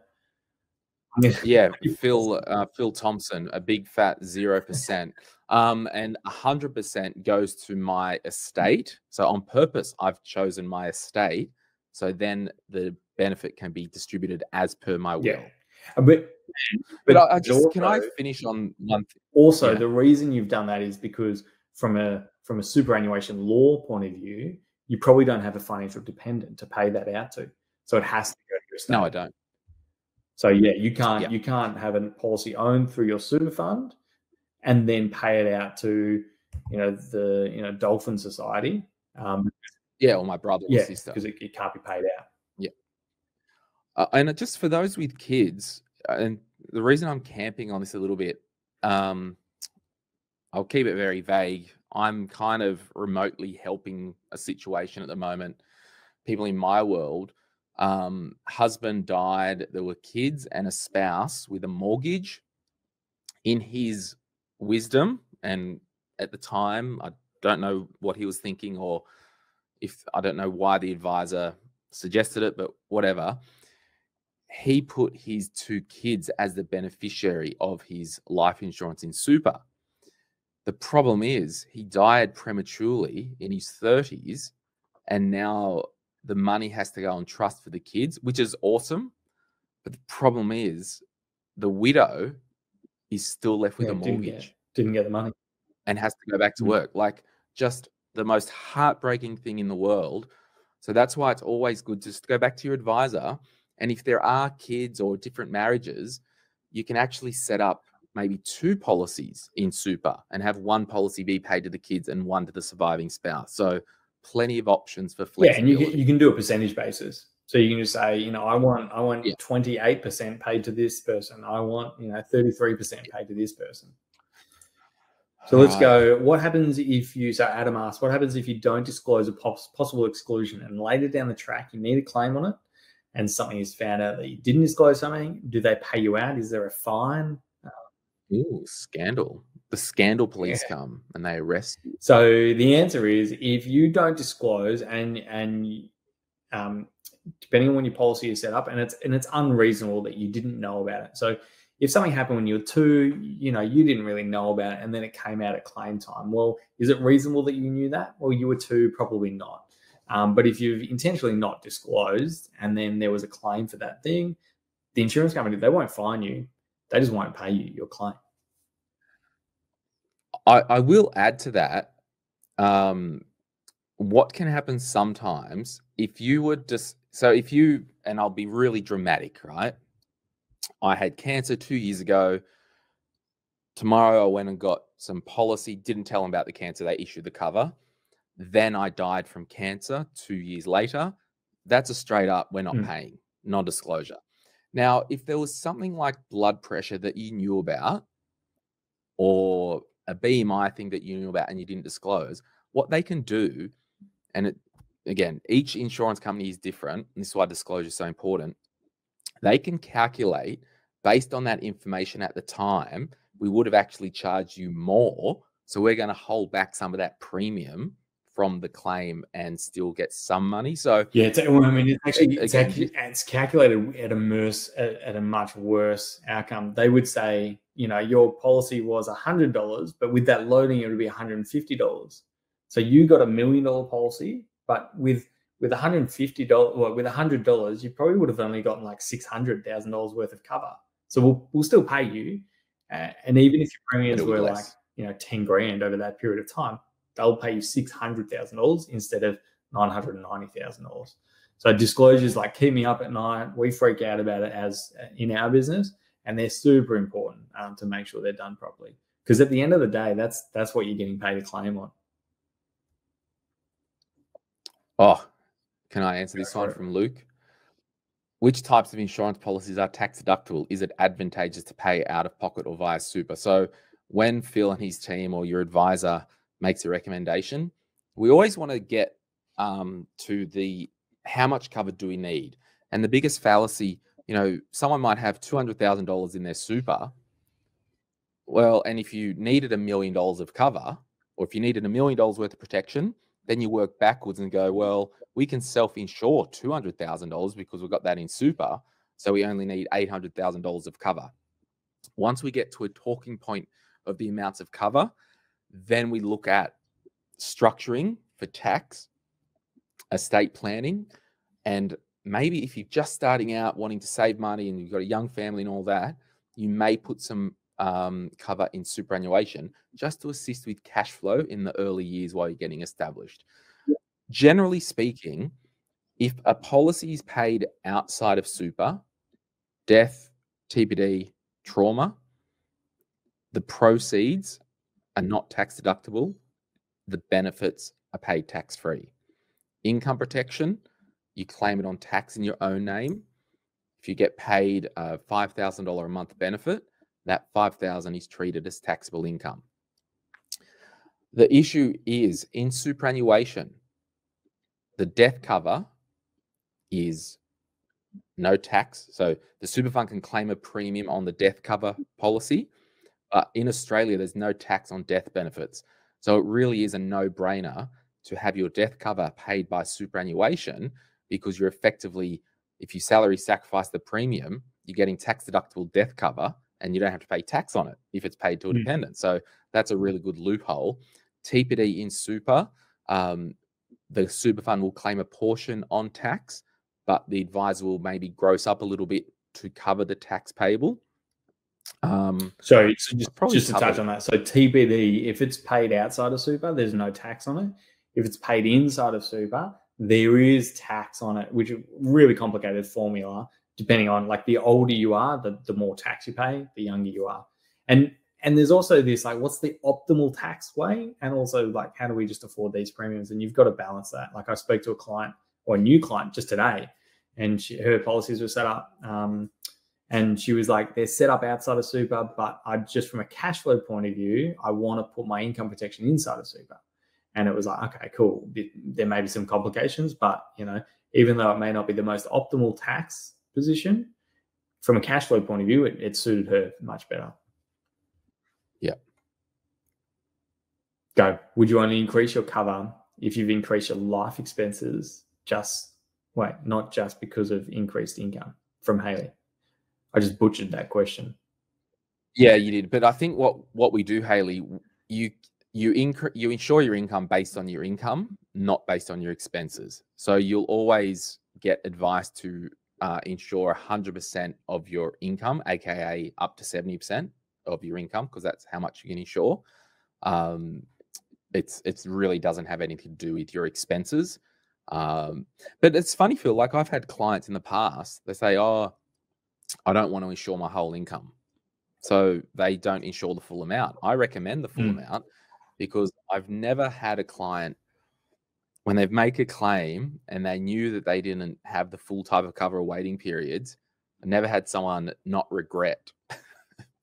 [SPEAKER 2] Yeah, Phil uh, Phil Thompson, a big fat zero percent, um, and hundred percent goes to my estate. So on purpose, I've chosen my estate. So then the benefit can be distributed as per my will.
[SPEAKER 1] Yeah, Uh, but
[SPEAKER 2] But I, I just
[SPEAKER 1] also-
[SPEAKER 2] can I finish on one thing?
[SPEAKER 1] Also,
[SPEAKER 2] Yeah.
[SPEAKER 1] the reason you've done that is because from a from a superannuation law point of view, you probably don't have a financial dependent to pay that out to. So it has to go to your estate.
[SPEAKER 2] No, I don't.
[SPEAKER 1] So yeah, you can't
[SPEAKER 2] Yeah.
[SPEAKER 1] you can't have a policy owned through your super fund and then pay it out to you know the you know Dolphin Society. Um,
[SPEAKER 2] Yeah, or my brother or
[SPEAKER 1] yeah,
[SPEAKER 2] sister.
[SPEAKER 1] because it, it can't be paid out.
[SPEAKER 2] Uh, and just for those with kids, uh, and the reason I'm camping on this a little bit, um, I'll keep it very vague. I'm kind of remotely helping a situation at the moment. People in my world, um, husband died, there were kids and a spouse with a mortgage. In his wisdom, and at the time, I don't know what he was thinking or if I don't know why the advisor suggested it, but whatever he put his two kids as the beneficiary of his life insurance in super. The problem is he died prematurely in his 30s, and now the money has to go on trust for the kids, which is awesome. But the problem is the widow is still left with
[SPEAKER 1] Yeah,
[SPEAKER 2] a
[SPEAKER 1] didn't
[SPEAKER 2] mortgage
[SPEAKER 1] get, didn't get the money.
[SPEAKER 2] and has to go back to
[SPEAKER 1] Mm.
[SPEAKER 2] work. Like just the most heartbreaking thing in the world. So that's why it's always good just to go back to your advisor. And if there are kids or different marriages, you can actually set up maybe two policies in super and have one policy be paid to the kids and one to the surviving spouse. So plenty of options for
[SPEAKER 1] Yeah, and you can, you can do a percentage basis. So you can just say, you know, I want I want twenty eight percent paid to this person. I want you know thirty three percent paid to this person. So let's
[SPEAKER 2] Right.
[SPEAKER 1] go. What happens if you? So Adam asked, what happens if you don't disclose a pos- possible exclusion and later down the track you need a claim on it, and something is found out that you didn't disclose something? Do they pay you out? Is there a fine?
[SPEAKER 2] Ooh, scandal. The scandal police come and they arrest you.
[SPEAKER 1] So the answer is if you don't disclose and and um, depending on when your policy is set up, and it's and it's unreasonable that you didn't know about it. So if something happened when you were two, you know, you didn't really know about it, and then it came out at claim time. Well, is it reasonable that you knew that? Well, you were two, probably not. Um, but if you've intentionally not disclosed, and then there was a claim for that thing, the insurance company they won't fine you; they just won't pay you your claim.
[SPEAKER 2] I, I will add to that. Um, what can happen sometimes if you would just so if you and I'll be really dramatic, right? I had cancer two years ago. Tomorrow I went and got some policy, didn't tell them about the cancer, they issued the cover. Then I died from cancer two years later. That's a straight up, we're not
[SPEAKER 1] Mm.
[SPEAKER 2] paying, non disclosure. Now, if there was something like blood pressure that you knew about, or a BMI thing that you knew about and you didn't disclose, what they can do, and it again, each insurance company is different, and this is why disclosure is so important. They can calculate based on that information at the time, we would have actually charged you more. So we're going to hold back some of that premium from the claim and still get some money. So
[SPEAKER 1] Yeah, it's, well, I mean, it's actually it's,
[SPEAKER 2] Again,
[SPEAKER 1] actually, it's calculated at a worse at, at a much worse outcome. They would say, you know, your policy was hundred dollars, but with that loading, it would be one hundred and fifty dollars. So you got a million dollar policy, but with with one hundred and fifty dollars, well, with hundred dollars, you probably would have only gotten like six hundred thousand dollars worth of cover. So we'll we'll still pay you, uh, and even if your premiums were like you know ten grand over that period of time, they'll pay you six hundred thousand dollars instead of nine hundred and ninety thousand dollars. So disclosures like keep me up at night. We freak out about it as uh, in our business, and they're super important um, to make sure they're done properly. Because at the end of the day, that's that's what you're getting paid a claim on.
[SPEAKER 2] Oh, can I answer this one from Luke? Which types of insurance policies are tax deductible? Is it advantageous to pay out of pocket or via super? So, when Phil and his team or your advisor makes a recommendation, we always want to get um, to the how much cover do we need? And the biggest fallacy, you know, someone might have $200,000 in their super. Well, and if you needed a million dollars of cover, or if you needed a million dollars worth of protection, then you work backwards and go, well, we can self insure $200,000 because we've got that in super. So we only need $800,000 of cover. Once we get to a talking point of the amounts of cover, then we look at structuring for tax, estate planning, and maybe if you're just starting out wanting to save money and you've got a young family and all that, you may put some um, cover in superannuation just to assist with cash flow in the early years while you're getting established. Generally speaking, if a policy is paid outside of super, death, TPD, trauma, the proceeds are not tax deductible, the benefits are paid tax free. Income protection, you claim it on tax in your own name. If you get paid a $5,000 a month benefit, that 5000 is treated as taxable income. The issue is in superannuation, the death cover is no tax. So the super fund can claim a premium on the death cover policy, but in Australia, there's no tax on death benefits. So it really is a no brainer to have your death cover paid by superannuation because you're effectively, if you salary sacrifice the premium, you're getting tax deductible death cover and you don't have to pay tax on it if it's paid to a mm. dependent. So that's a really good loophole. TPD in super, um, the super fund will claim a portion on tax, but the advisor will maybe gross up a little bit to cover the tax payable.
[SPEAKER 1] Um, so, so just, just to touch on that. So TPD, if it's paid outside of super, there's no tax on it. If it's paid inside of super, there is tax on it, which is really complicated formula depending on like the older you are, the, the more tax you pay, the younger you are. And and there's also this like what's the optimal tax way? And also like how do we just afford these premiums? And you've got to balance that. Like I spoke to a client or a new client just today, and she, her policies were set up. Um, and she was like, they're set up outside of super, but I just from a cash flow point of view, I want to put my income protection inside of super. And it was like, okay, cool. There may be some complications, but you know, even though it may not be the most optimal tax position, from a cash flow point of view, it, it suited her much better.
[SPEAKER 2] Yeah.
[SPEAKER 1] Go. Would you only increase your cover if you've increased your life expenses just wait, not just because of increased income from Haley? I just butchered that question.
[SPEAKER 2] Yeah, you did. But I think what what we do, Haley, you you inc- you insure your income based on your income, not based on your expenses. So you'll always get advice to uh, insure 100% of your income, aka up to 70% of your income, because that's how much you can insure. Um, it's it's really doesn't have anything to do with your expenses. Um, but it's funny, Phil. Like I've had clients in the past, they say, "Oh, I don't want to insure my whole income," so they don't insure the full amount. I recommend the full mm. amount because I've never had a client when they make a claim and they knew that they didn't have the full type of cover or waiting periods, I never had someone not regret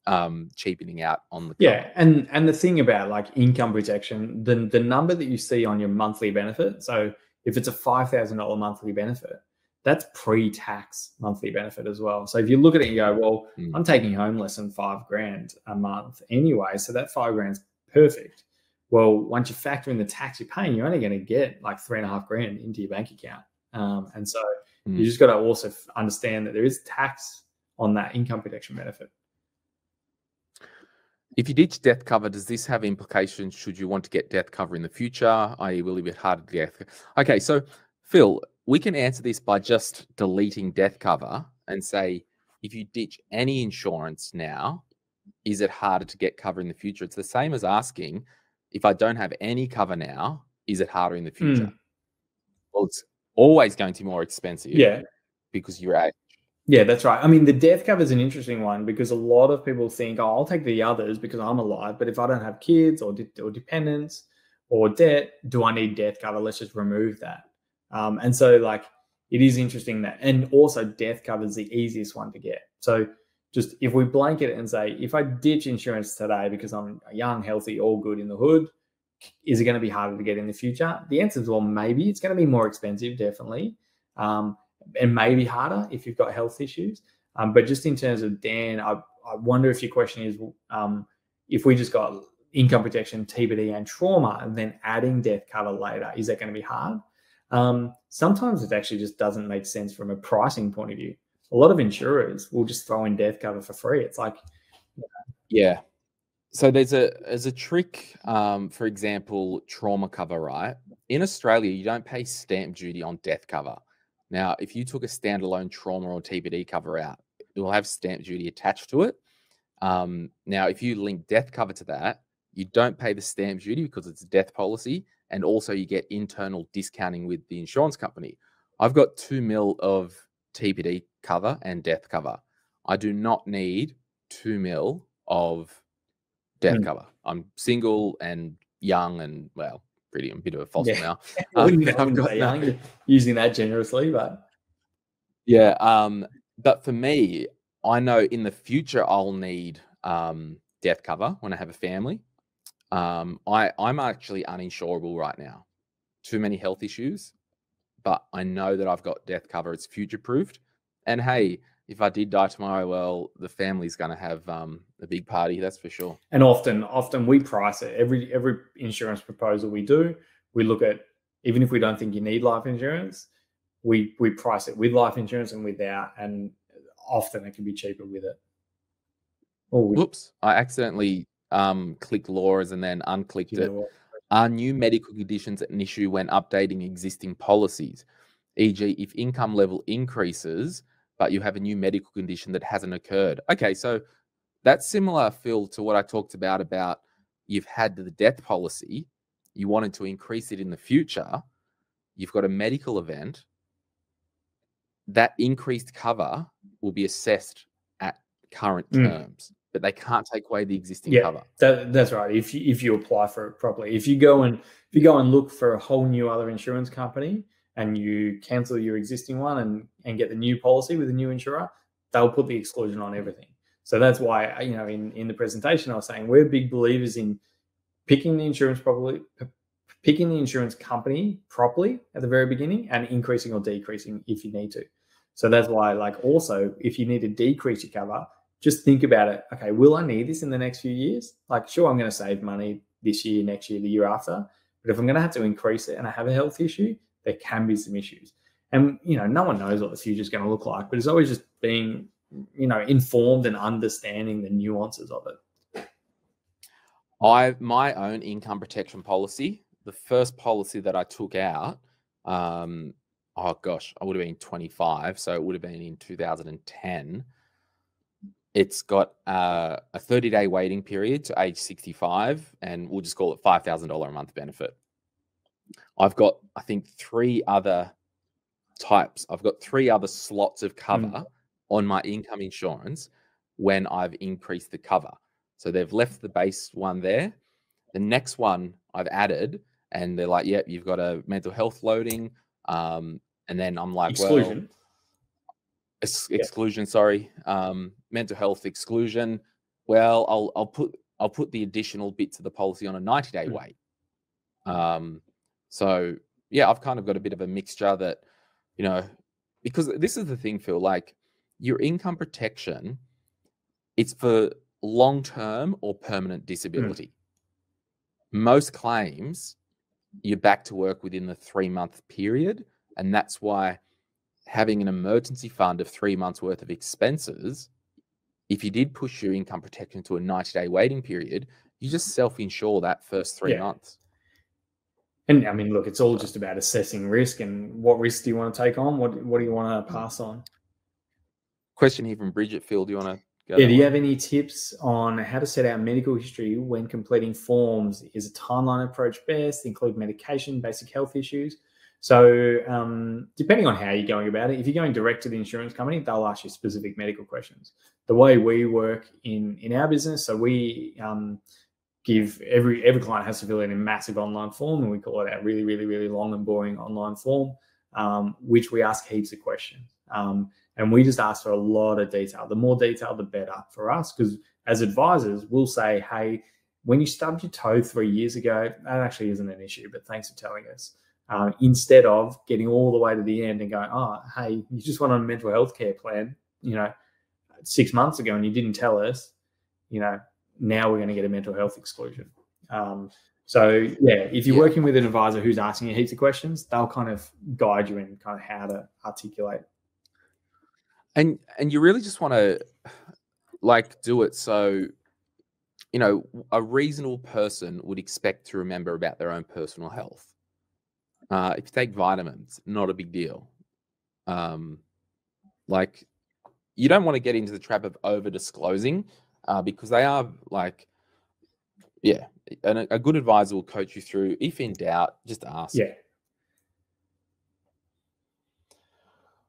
[SPEAKER 2] um, cheapening out on the
[SPEAKER 1] cover. yeah. And and the thing about like income protection, the the number that you see on your monthly benefit. So if it's a five thousand dollar monthly benefit, that's pre-tax monthly benefit as well. So if you look at it and you go, well, mm. I'm taking home less than five grand a month anyway, so that five grand's perfect. Well, once you factor in the tax you're paying, you're only going to get like three and a half grand into your bank account. Um, and so mm. you just got to also understand that there is tax on that income protection benefit.
[SPEAKER 2] If you ditch death cover, does this have implications should you want to get death cover in the future? I.e., will it be harder to get? Okay, so Phil, we can answer this by just deleting death cover and say if you ditch any insurance now, is it harder to get cover in the future? It's the same as asking if I don't have any cover now, is it harder in the future? Mm. Well, it's always going to be more expensive.
[SPEAKER 1] Yeah.
[SPEAKER 2] Because you're age.
[SPEAKER 1] Yeah, that's right. I mean, the death cover is an interesting one because a lot of people think, oh, I'll take the others because I'm alive. But if I don't have kids or, de- or dependents or debt, do I need death cover? Let's just remove that. Um, and so, like, it is interesting that, and also death cover is the easiest one to get. So, just if we blanket it and say, if I ditch insurance today because I'm young, healthy, all good in the hood, is it going to be harder to get in the future? The answer is well, maybe it's going to be more expensive, definitely, um, and maybe harder if you've got health issues. Um, but just in terms of Dan, I, I wonder if your question is um, if we just got income protection, TPD, and trauma, and then adding death cover later, is that going to be hard? Um, sometimes it actually just doesn't make sense from a pricing point of view. a lot of insurers will just throw in death cover for free. It's like,
[SPEAKER 2] yeah. So there's a there's a trick. Um, for example, trauma cover. Right in Australia, you don't pay stamp duty on death cover. Now, if you took a standalone trauma or TPD cover out, it will have stamp duty attached to it. Um, now, if you link death cover to that, you don't pay the stamp duty because it's a death policy, and also you get internal discounting with the insurance company. I've got two mil of TPD cover and death cover. I do not need two mil of death mm. cover. I'm single and young and well, pretty. I'm a bit of a fossil yeah. now.
[SPEAKER 1] Um, I've got young, using that generously, but
[SPEAKER 2] yeah. Um, but for me, I know in the future I'll need um, death cover when I have a family. Um, I I'm actually uninsurable right now. Too many health issues, but I know that I've got death cover. It's future proofed. And hey, if I did die tomorrow, well, the family's going to have um, a big party. That's for sure.
[SPEAKER 1] And often, often we price it. Every every insurance proposal we do, we look at even if we don't think you need life insurance, we we price it with life insurance and without, and often it can be cheaper with it.
[SPEAKER 2] Oh, whoops! I accidentally um, clicked laws and then unclicked you it. Are new medical conditions an issue when updating existing policies? E.g., if income level increases, but you have a new medical condition that hasn't occurred. Okay, so that's similar, Phil, to what I talked about about you've had the death policy, you wanted to increase it in the future, you've got a medical event, that increased cover will be assessed at current mm. terms but they can't take away the existing yeah, cover.
[SPEAKER 1] That, that's right. If you, if you apply for it properly, if you go and if you go and look for a whole new other insurance company and you cancel your existing one and and get the new policy with a new insurer, they'll put the exclusion on everything. So that's why uh, you know in in the presentation I was saying we're big believers in picking the insurance properly, picking the insurance company properly at the very beginning and increasing or decreasing if you need to. So that's why, like, also if you need to decrease your cover, just think about it. Okay, will I need this in the next few years? Like, sure, I'm going to save money this year, next year, the year after. But if I'm going to have to increase it and I have a health issue, there can be some issues. And, you know, no one knows what the future is going to look like, but it's always just being, you know, informed and understanding the nuances of it.
[SPEAKER 2] I, my own income protection policy, the first policy that I took out, um, oh gosh, I would have been 25. So it would have been in 2010 it's got uh, a 30 day waiting period to age 65, and we'll just call it $5,000 a month benefit. I've got, I think, three other types. I've got three other slots of cover mm. on my income insurance when I've increased the cover. So they've left the base one there. The next one I've added, and they're like, yep, you've got a mental health loading. Um, and then I'm like, Exclusion. well, ex- exclusion, sorry, um, mental health exclusion. Well, I'll I'll put I'll put the additional bit to the policy on a 90 day mm. wait. Um, so yeah, I've kind of got a bit of a mixture that, you know, because this is the thing, Phil, like your income protection, it's for long term or permanent mm. disability. Mm. Most claims, you're back to work within the three month period. And that's why having an emergency fund of three months worth of expenses, if you did push your income protection to a 90 day waiting period, you just self insure that first three yeah. months.
[SPEAKER 1] And I mean, look, it's all just about assessing risk and what risk do you want to take on? What what do you want to mm. pass on?
[SPEAKER 2] Question here from Bridget Phil. Do you want to
[SPEAKER 1] go? Yeah, do you have any tips on how to set out medical history when completing forms? Is a timeline approach best? Include medication, basic health issues? So, um, depending on how you're going about it, if you're going direct to the insurance company, they'll ask you specific medical questions. The way we work in in our business, so we um, give every every client has to fill in a massive online form, and we call it a really, really, really long and boring online form, um, which we ask heaps of questions. Um, and we just ask for a lot of detail. The more detail, the better for us, because as advisors, we'll say, "Hey, when you stubbed your toe three years ago, that actually isn't an issue, but thanks for telling us." Um, instead of getting all the way to the end and going, oh, hey, you just went on a mental health care plan, you know, six months ago and you didn't tell us, you know, now we're going to get a mental health exclusion. Um, so yeah, if you're yeah. working with an advisor who's asking you heaps of questions, they'll kind of guide you in kind of how to articulate.
[SPEAKER 2] and and you really just want to like do it so you know a reasonable person would expect to remember about their own personal health uh, if you take vitamins not a big deal um, like you don't want to get into the trap of over disclosing uh, because they are like yeah and a, good advisor will coach you through if in doubt just ask
[SPEAKER 1] Yeah.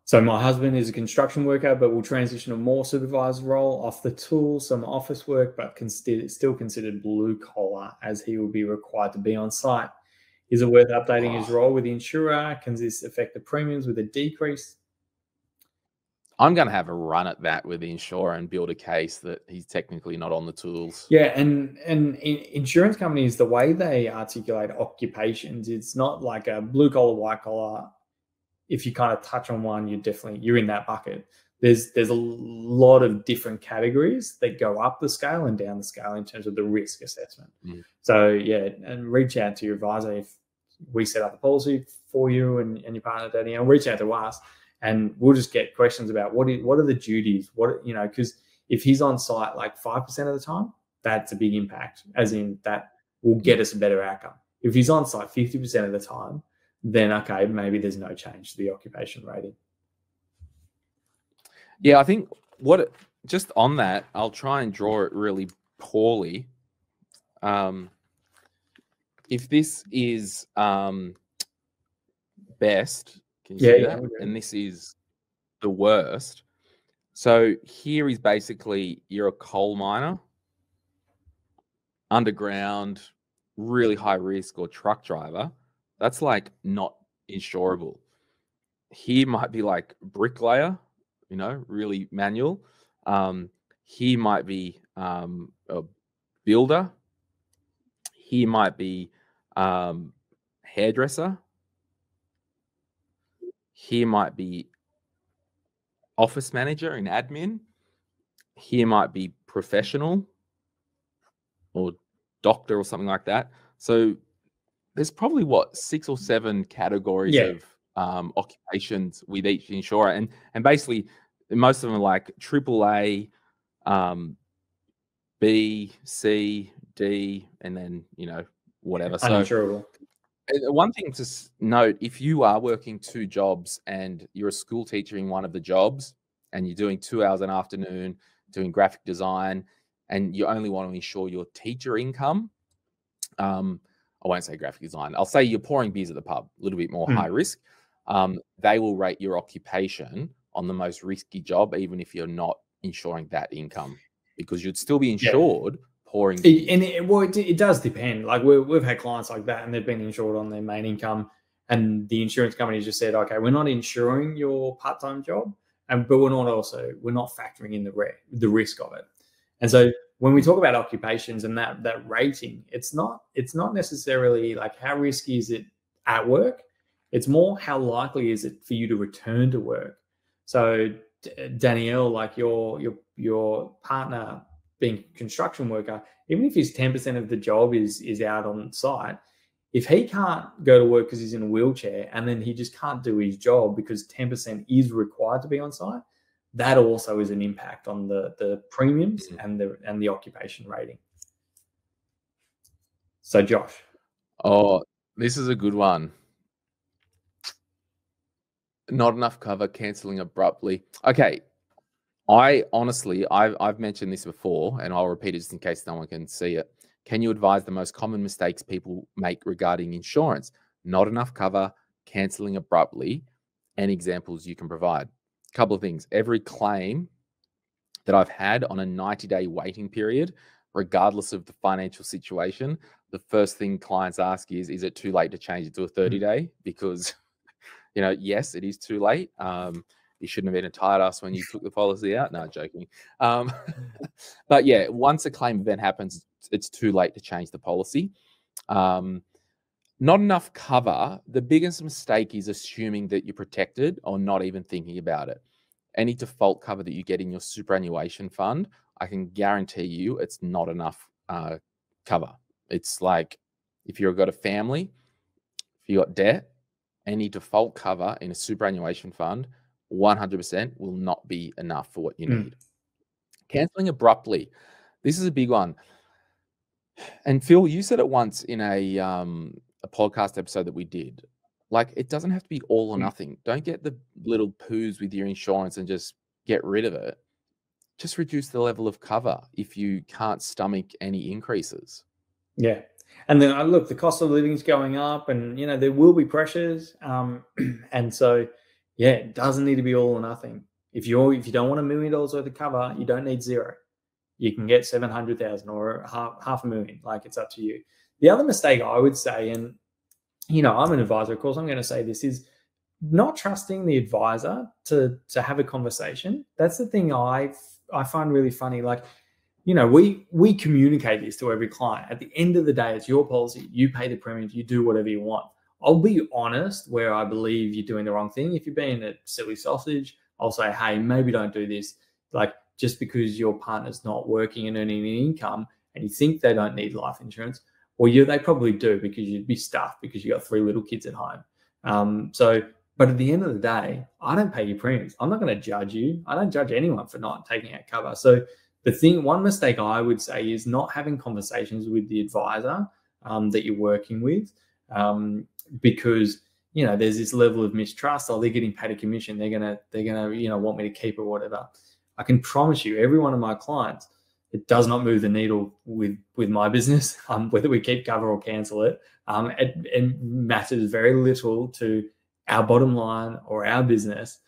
[SPEAKER 1] So my husband is a construction worker, but will transition a more supervised role off the tools, some office work, but still considered blue collar as he will be required to be on site. Is it worth updating his role with the insurer? Can this affect the premiums with a decrease?
[SPEAKER 2] i'm going to have a run at that with the insurer and build a case that he's technically not on the tools
[SPEAKER 1] Yeah, and and in insurance companies, the way they articulate occupations, it's not like a blue collar, white collar. If you kind of touch on one, you're definitely you're in that bucket. There's there's a lot of different categories that go up the scale and down the scale in terms of the risk assessment.
[SPEAKER 2] Mm.
[SPEAKER 1] So yeah, and reach out to your advisor if we set up the policy for you and, and your partner, Danny, and reach out to us and we'll just get questions about what is, what are the duties, what you know, because if he's on site like five percent of the time, that's a big impact. As in that will get us a better outcome. If he's on site fifty percent of the time, then okay, maybe there's no change to the occupation rating.
[SPEAKER 2] Yeah, I think what it- just on that, I'll try and draw it really poorly. Um, if this is um, best, can you
[SPEAKER 1] Yeah,
[SPEAKER 2] see
[SPEAKER 1] yeah,
[SPEAKER 2] that?
[SPEAKER 1] we'll.
[SPEAKER 2] And this is the worst. So here is basically you're a coal miner, underground, really high risk, or truck driver. That's like not insurable. Here might be like bricklayer, you know, really manual. Um, he might be um, a builder. He might be um, hairdresser. He might be office manager and admin. He might be professional or doctor or something like that. So there's probably what six or seven categories
[SPEAKER 1] Yeah.
[SPEAKER 2] of um, occupations with each insurer, and and basically most of them are like AAA, um, B, C, D, and then you know whatever. So
[SPEAKER 1] Uninsurable.
[SPEAKER 2] uh, one thing to note if you are working two jobs and you're a school teacher in one of the jobs and you're doing two hours an afternoon doing graphic design and you only want to ensure your teacher income um, i won't say graphic design i'll say you're pouring beers at the pub a little bit more
[SPEAKER 1] Hmm.
[SPEAKER 2] high risk um, they will rate your occupation on the most risky job even if you're not insuring that income because you'd still be
[SPEAKER 1] Yeah.
[SPEAKER 2] insured pouring
[SPEAKER 1] It, and it, well, it, it does depend. Like we, we've had clients like that, and they've been insured on their main income, and the insurance company just said, "Okay, we're not insuring your part-time job, and but we're not also we're not factoring in the re- the risk of it." And so when we talk about occupations and that that rating, it's not it's not necessarily like how risky is it at work. It's more how likely is it for you to return to work. So D- Danielle, like your your your partner being construction worker, even if his 10% of the job is is out on site, if he can't go to work because he's in a wheelchair and then he just can't do his job because 10% is required to be on site, that also is an impact on the the premiums
[SPEAKER 2] Mhm.
[SPEAKER 1] and the and the occupation rating. So Josh,
[SPEAKER 2] Oh, this is a good one. Not enough cover, canceling abruptly. Okay. I honestly, I've, I've mentioned this before, and I'll repeat it just in case no one can see it. Can you advise the most common mistakes people make regarding insurance? Not enough cover, canceling abruptly, and examples you can provide. A couple of things. Every claim that I've had on a 90 day waiting period, regardless of the financial situation, the first thing clients ask is, is it too late to change it to a mm. 30 day? Because, you know, yes, it is too late. Um, you shouldn't have been a tired ass when you took the policy out. No, joking. Um, but yeah, once a claim event happens, it's too late to change the policy. Um, not enough cover. The biggest mistake is assuming that you're protected or not even thinking about it. Any default cover that you get in your superannuation fund, I can guarantee you it's not enough uh, cover. It's like if you've got a family, if you've got debt, any default cover in a superannuation fund 100% will not be enough for what you
[SPEAKER 1] Mm.
[SPEAKER 2] need. Canceling abruptly. This is a big one. And Phil, you said it once in a um, a podcast episode that we did. Like it doesn't have to be all or
[SPEAKER 1] Mm.
[SPEAKER 2] nothing. Don't get the little poos with your insurance and just get rid of it. Just reduce the level of cover if you can't stomach any increases.
[SPEAKER 1] Yeah. And then uh, look, the cost of living is going up, and you know there will be pressures. Um, and so, yeah, it doesn't need to be all or nothing. If you if you don't want a million dollars worth of cover, you don't need zero. You can get seven hundred thousand or half half a million. Like it's up to you. The other mistake I would say, and you know, I'm an advisor. Of course, I'm going to say this is not trusting the advisor to to have a conversation. That's the thing I I find really funny. Like you know, we we communicate this to every client. At the end of the day, it's your policy. You pay the premiums. You do whatever you want. I'll be honest where I believe you're doing the wrong thing. If you're being a silly sausage, I'll say, hey, maybe don't do this. Like just because your partner's not working and earning an income, and you think they don't need life insurance, well, you they probably do because you'd be stuffed because you got three little kids at home. Um, so, but at the end of the day, I don't pay your premiums. I'm not going to judge you. I don't judge anyone for not taking out cover. So the thing, one mistake I would say is not having conversations with the advisor um, that you're working with, um, because you know there's this level of mistrust. Oh, they're getting paid a commission. They're gonna they're gonna you know want me to keep or whatever. I can promise you, every one of my clients, it does not move the needle with with my business. Um, whether we keep cover or cancel it, um, it, it matters very little to our bottom line or our business.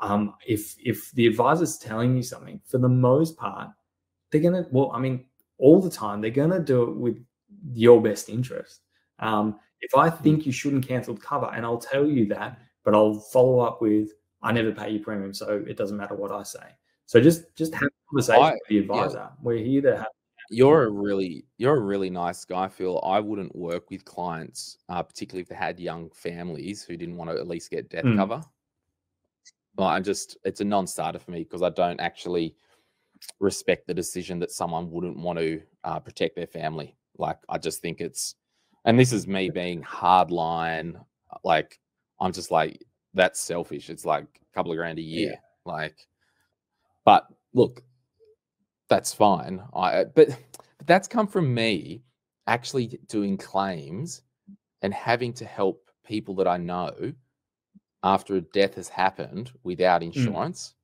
[SPEAKER 1] Um, if if the advisor's telling you something, for the most part, they're gonna well, I mean, all the time they're gonna do it with your best interest. Um, if I think you shouldn't cancel the cover, and I'll tell you that, but I'll follow up with I never pay you premium, so it doesn't matter what I say. So just just have a conversation
[SPEAKER 2] I-
[SPEAKER 1] with the advisor. We're here to have
[SPEAKER 2] You're a really you're a really nice guy, Phil. I wouldn't work with clients, uh, particularly if they had young families who didn't want to at least get death
[SPEAKER 1] Mm.
[SPEAKER 2] cover. Well, I'm just it's a non-starter for me because I don't actually respect the decision that someone wouldn't want to uh, protect their family. Like I just think it's, and this is me being hard line. Uh, like I'm just like that's selfish. It's like a couple of grand a year. Like, but look, that's fine. I uh, but, but that's come from me actually doing claims and having to help people that I know after a death has happened without mm. insurance.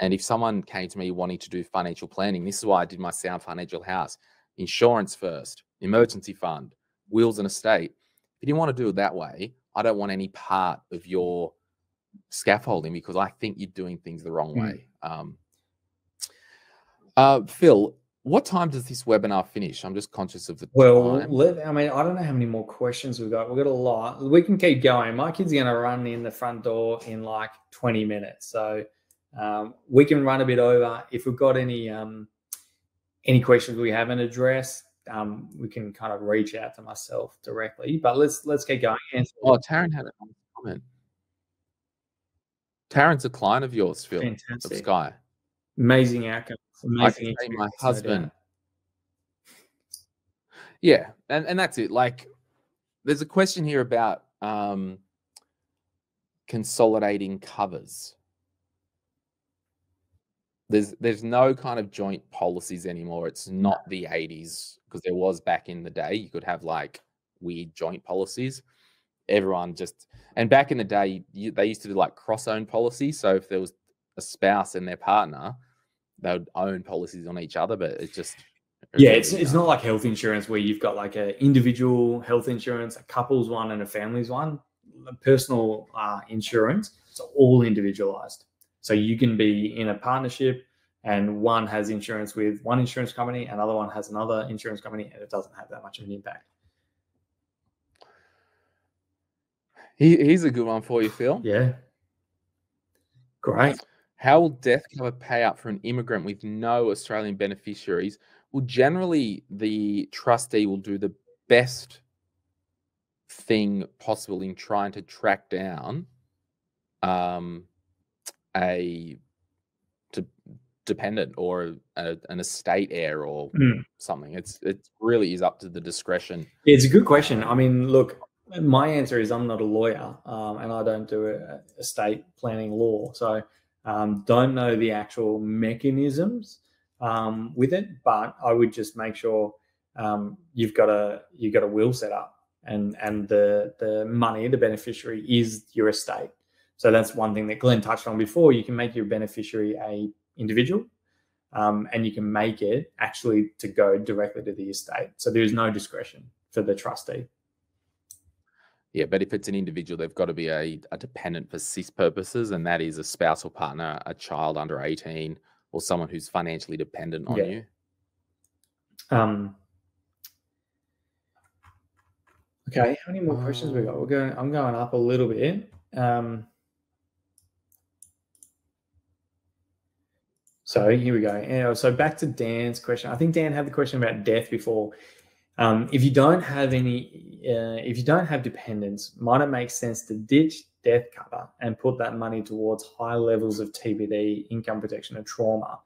[SPEAKER 2] And if someone came to me wanting to do financial planning, this is why I did my sound financial house. Insurance first, emergency fund, wills and estate. If you want to do it that way, I don't want any part of your scaffolding because I think you're doing things the wrong
[SPEAKER 1] Mm.
[SPEAKER 2] way. Um, uh, Phil, what time does this webinar finish? I'm just conscious of the
[SPEAKER 1] Well,
[SPEAKER 2] time.
[SPEAKER 1] let, I mean, I don't know how many more questions we've got. We've got a lot. We can keep going. My kid's are going to run in the front door in like 20 minutes. So um, we can run a bit over. If we've got any um, any questions we haven't addressed, um, we can kind of reach out to myself directly. But let's let's keep going. Answer
[SPEAKER 2] Oh, Taryn had a comment. Taryn's a client of yours, Phil, of Skye.
[SPEAKER 1] amazing outcome.
[SPEAKER 2] I
[SPEAKER 1] Amazing
[SPEAKER 2] can my husband. Yeah, and, and that's it. Like, there's a question here about um, consolidating covers. There's there's no kind of joint policies anymore. It's not the 80s because there was back in the day. You could have like weird joint policies. Everyone just and back in the day, you, they used to do like cross own policies. So if there was a spouse and their partner, they would own policies on each other. But it's just
[SPEAKER 1] Yeah, it's
[SPEAKER 2] really,
[SPEAKER 1] it's not like health insurance where you've got like a individual health insurance, a couple's one, and a family's one. Personal uh, insurance, it's all individualized. So you can be in a partnership, and one has insurance with one insurance company, another one has another insurance company, and it doesn't have that much of an impact.
[SPEAKER 2] He, here's a good one for you, Phil.
[SPEAKER 1] Yeah, great.
[SPEAKER 2] How will death cover pay out for an immigrant with no Australian beneficiaries? Well, generally, the trustee will do the best thing possible in trying to track down um, a de- dependent or a, an estate heir or
[SPEAKER 1] Mm.
[SPEAKER 2] something. It's it really is up to the discretion.
[SPEAKER 1] It's a good question. I mean, look, my answer is I'm not a lawyer um, and I don't do estate planning law. So um, don't know the actual mechanisms um, with it, but I would just make sure um, you've got a you've got a will set up and and the the money, the beneficiary is your estate. So that's one thing that Glenn touched on before. You can make your beneficiary a individual, um, and you can make it actually to go directly to the estate. So there is no discretion for the trustee.
[SPEAKER 2] Yeah, but if it's an individual, they've got to be a, a dependent for SIS purposes, and that is a spouse or partner, a child under 18, or someone who's financially dependent on yeah. you.
[SPEAKER 1] Um, okay, how many more questions we got? We're going. I'm going up a little bit. Um, so here we go. So back to Dan's question. I think Dan had the question about death before. Um, if you don't have any, uh, if you don't have dependents, might it make sense to ditch death cover and put that money towards high levels of TPD, income protection, and trauma?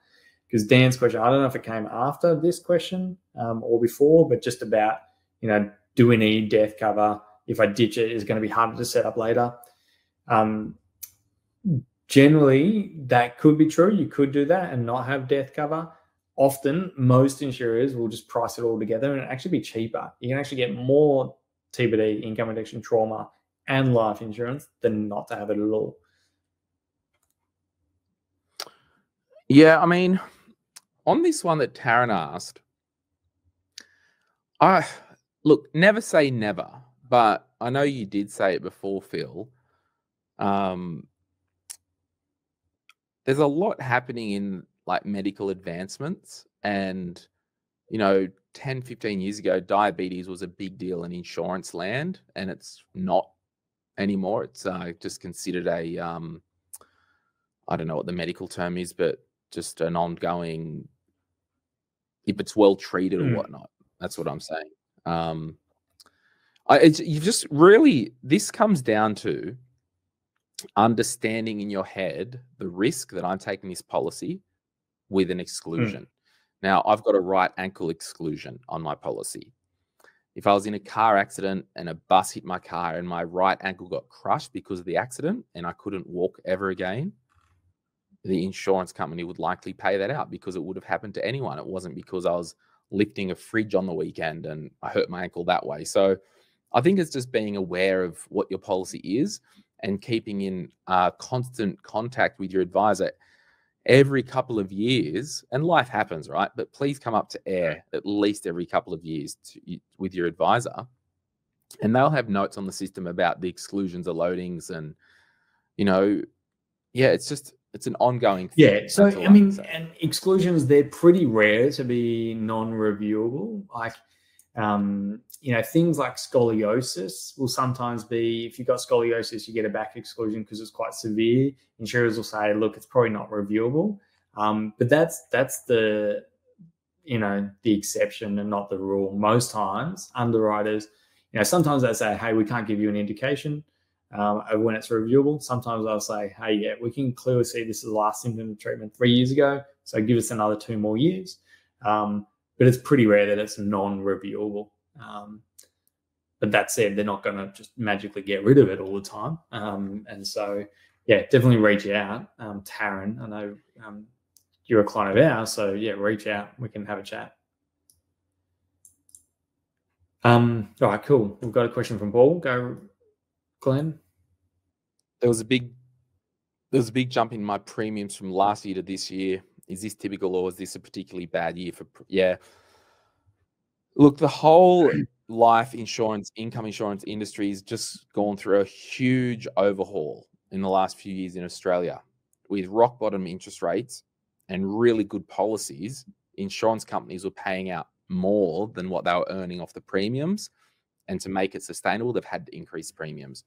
[SPEAKER 1] Because Dan's question, I don't know if it came after this question um, or before, but just about, you know, do we need death cover? If I ditch it, is going to be harder to set up later. Um, generally, that could be true. You could do that and not have death cover often most insurers will just price it all together and actually be cheaper. You can actually get more TPD, income protection, trauma, and life insurance than not to have it at all.
[SPEAKER 2] Yeah, I mean, on this one that Taryn asked, I look, never say never, but I know you did say it before, Phil. Um, there's a lot happening in like medical advancements and you know 10 15 years ago diabetes was a big deal in insurance land and it's not anymore. It's uh, just considered a um, i don't know what the medical term is but just an ongoing if it's well treated mm. or whatnot. That's what i'm saying. Um, I, you just really this comes down to understanding in your head the risk that i'm taking this policy with an hmm. exclusion. Mm. Now, I've got a right ankle exclusion on my policy. If I was in a car accident and a bus hit my car and my right ankle got crushed because of the accident and I couldn't walk ever again, the insurance company would likely pay that out because it would have happened to anyone. It wasn't because I was lifting a fridge on the weekend and I hurt my ankle that way. So I think it's just being aware of what your policy is and keeping in uh, constant contact with your advisor every couple of years, and life happens, right? But please come up to air at least every couple of years to, with your advisor, and they'll have notes on the system about the exclusions or loadings, and you know, yeah, it's just it's an ongoing.
[SPEAKER 1] Thing. Yeah, so I mean, and exclusions they're pretty rare to be non-reviewable. Like um, you know, things like scoliosis will sometimes be if you've got scoliosis, you get a back exclusion because it's quite severe. Insurers will say, look, it's probably not reviewable. Um, but that's that's the you know the exception and not the rule. Most times, underwriters, you know, sometimes they say, hey, we can't give you an indication um, when it's reviewable. Sometimes I'll say, hey, yeah, we can clearly see this is the last symptom of treatment three years ago, so give us another two more years. Um, but it's pretty rare that it's non-reviewable. Um, but that said, they're not going to just magically get rid of it all the time. Um, and so, yeah, definitely reach out, um, Taryn. I know um, you're a client of ours, so yeah, reach out. We can have a chat. Um, all right, cool. We've got a question from Paul. Go, Glenn.
[SPEAKER 2] There was a big, there was a big jump in my premiums from last year to this year is this typical or is this a particularly bad year for yeah. Look the whole life insurance income insurance industry has just gone through a huge overhaul in the last few years in australia with rock bottom interest rates and really good policies. Insurance companies were paying out more than what they were earning off the premiums and to make it sustainable they've had to increase premiums.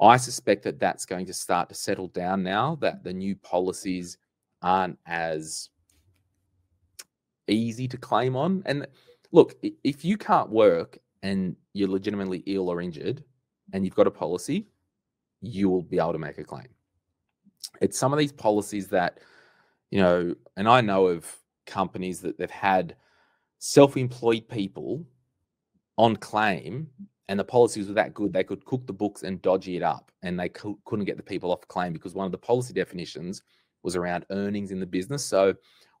[SPEAKER 2] I suspect that that's going to start to settle down now that the new policies aren't as easy to claim on. And look, if you can't work and you're legitimately ill or injured and you've got a policy, you will be able to make a claim. It's some of these policies that, you know, and I know of companies that they've had self employed people on claim and the policies were that good, they could cook the books and dodgy it up, and they co- couldn't get the people off claim because one of the policy definitions was around earnings in the business. So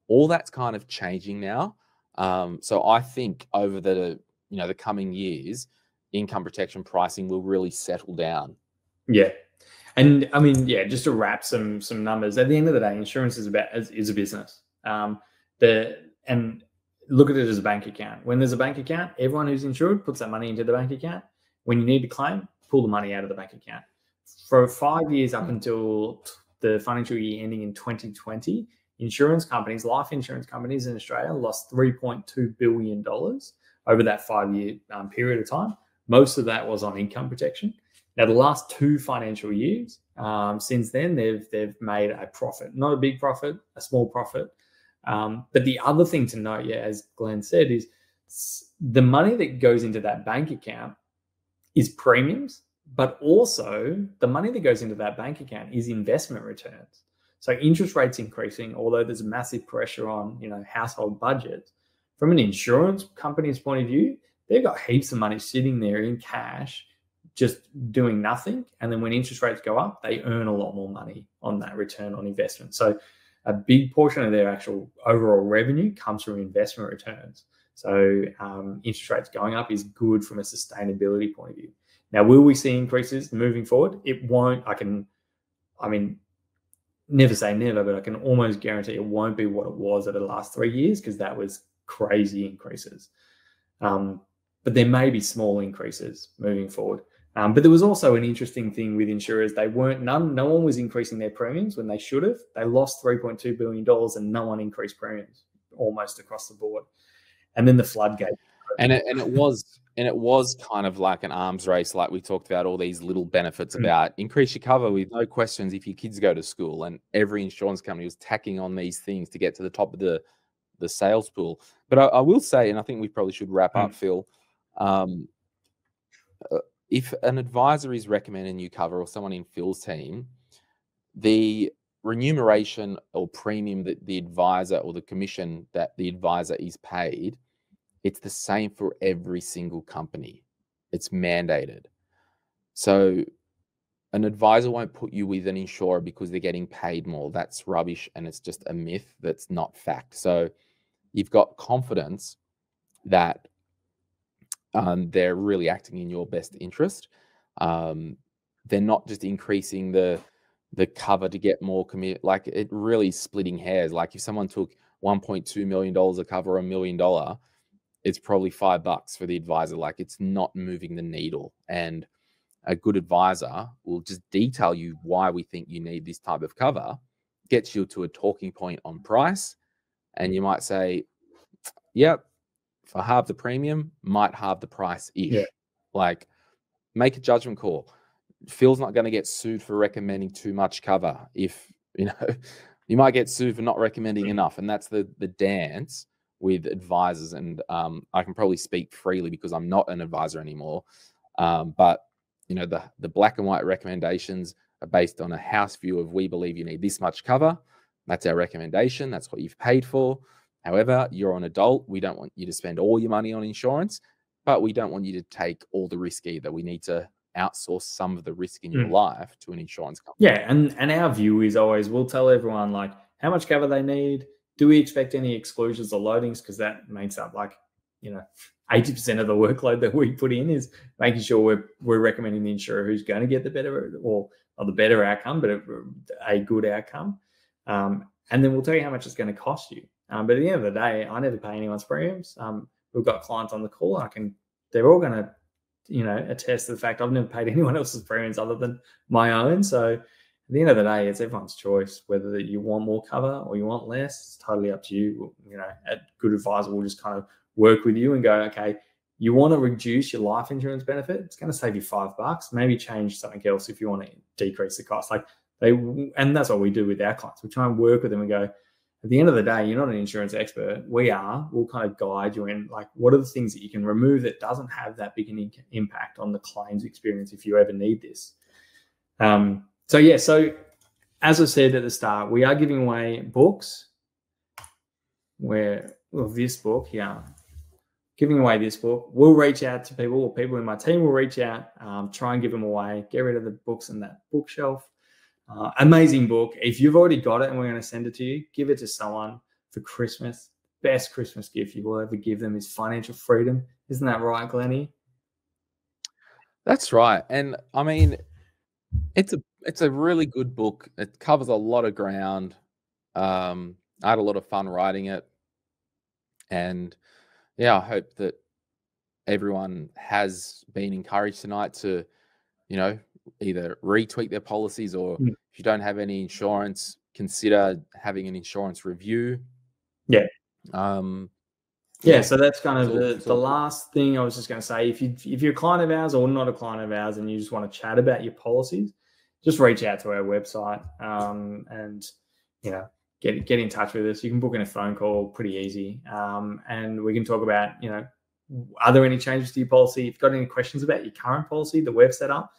[SPEAKER 2] all that's kind of changing now. Um, so I think over the you know the coming years, income protection pricing will really settle down.
[SPEAKER 1] Yeah, and I mean, yeah, just to wrap some some numbers. At the end of the day, insurance is about is, is a business. Um, the and look at it as a bank account. When there's a bank account, everyone who's insured puts that money into the bank account. When you need to claim, pull the money out of the bank account. For five years up until the financial year ending in 2020, insurance companies, life insurance companies in Australia, lost 3.2 billion dollars over that five-year um, period of time. Most of that was on income protection. Now, the last two financial years, um, since then, they've they've made a profit, not a big profit, a small profit. Um, but the other thing to note, yeah, as Glenn said, is the money that goes into that bank account is premiums, but also the money that goes into that bank account is investment returns. So interest rates increasing, although there's massive pressure on you know household budgets, from an insurance company's point of view, they've got heaps of money sitting there in cash, just doing nothing. And then when interest rates go up, they earn a lot more money on that return on investment. So a big portion of their actual overall revenue comes from investment returns. So um, interest rates going up is good from a sustainability point of view. Now, will we see increases moving forward? It won't. I can, I mean, never say never, but I can almost guarantee it won't be what it was over the last three years because that was crazy increases. Um, but there may be small increases moving forward. Um, but there was also an interesting thing with insurers. They weren't none, no one was increasing their premiums when they should have. They lost $3.2 billion and no one increased premiums almost across the board. And then the floodgate.
[SPEAKER 2] And it, and it was and it was kind of like an arms race, like we talked about all these little benefits mm. about increase your cover with no questions if your kids go to school. And every insurance company was tacking on these things to get to the top of the the sales pool. But I, I will say, and I think we probably should wrap mm. up, Phil. Um, uh, if an advisor is recommending you cover or someone in Phil's team, the remuneration or premium that the advisor or the commission that the advisor is paid, it's the same for every single company. It's mandated. So an advisor won't put you with an insurer because they're getting paid more. That's rubbish and it's just a myth that's not fact. So you've got confidence that um, they're really acting in your best interest. Um, they're not just increasing the the cover to get more commit. Like it really splitting hairs. Like if someone took 1.2 million dollars a cover, a million dollar, it's probably five bucks for the advisor. Like it's not moving the needle. And a good advisor will just detail you why we think you need this type of cover, gets you to a talking point on price, and you might say, "Yep, I halve the premium, might halve the price ish. Yeah. Like, make a judgment call. Phil's not going to get sued for recommending too much cover. If you know, you might get sued for not recommending mm-hmm. enough, and that's the the dance with advisors. And um, I can probably speak freely because I'm not an advisor anymore. Um, but you know, the the black and white recommendations are based on a house view of we believe you need this much cover. That's our recommendation. That's what you've paid for. However, you're an adult. We don't want you to spend all your money on insurance, but we don't want you to take all the risk either. We need to outsource some of the risk in your mm. life to an insurance company.
[SPEAKER 1] Yeah, and and our view is always we'll tell everyone like how much cover they need. Do we expect any exclusions or loadings? Because that makes up like you know eighty percent of the workload that we put in is making sure we're we're recommending the insurer who's going to get the better or or the better outcome, but a, a good outcome. Um, and then we'll tell you how much it's going to cost you. Um, but at the end of the day, I never pay anyone's premiums. Um, we've got clients on the call. I can, they're all going to, you know, attest to the fact I've never paid anyone else's premiums other than my own. So at the end of the day, it's everyone's choice whether you want more cover or you want less. It's totally up to you. You know, at Good Advisor, we'll just kind of work with you and go, okay, you want to reduce your life insurance benefit. It's going to save you five bucks. Maybe change something else if you want to decrease the cost. Like they, and that's what we do with our clients. We try and work with them and go, at the end of the day, you're not an insurance expert. We are. We'll kind of guide you in like what are the things that you can remove that doesn't have that big an impact on the claims experience if you ever need this. Um, so yeah, so as I said at the start, we are giving away books. Where well, this book here, giving away this book. We'll reach out to people, or people in my team will reach out, um, try and give them away, get rid of the books in that bookshelf. Uh, amazing book. If you've already got it and we're going to send it to you, give it to someone for Christmas. Best Christmas gift you will ever give them is financial freedom. Isn't that right, Glennie?
[SPEAKER 2] That's right. And I mean, it's a it's a really good book. It covers a lot of ground. Um, I had a lot of fun writing it, and yeah, I hope that everyone has been encouraged tonight to, you know, either retweak their policies or mm. if you don't have any insurance, consider having an insurance review.
[SPEAKER 1] Yeah.
[SPEAKER 2] Um,
[SPEAKER 1] yeah, so that's kind of the, the last thing I was just going to say. If you if you're a client of ours or not a client of ours, and you just want to chat about your policies, just reach out to our website um, and you know get get in touch with us. You can book in a phone call, pretty easy, um, and we can talk about you know are there any changes to your policy? If you've got any questions about your current policy that we've set up,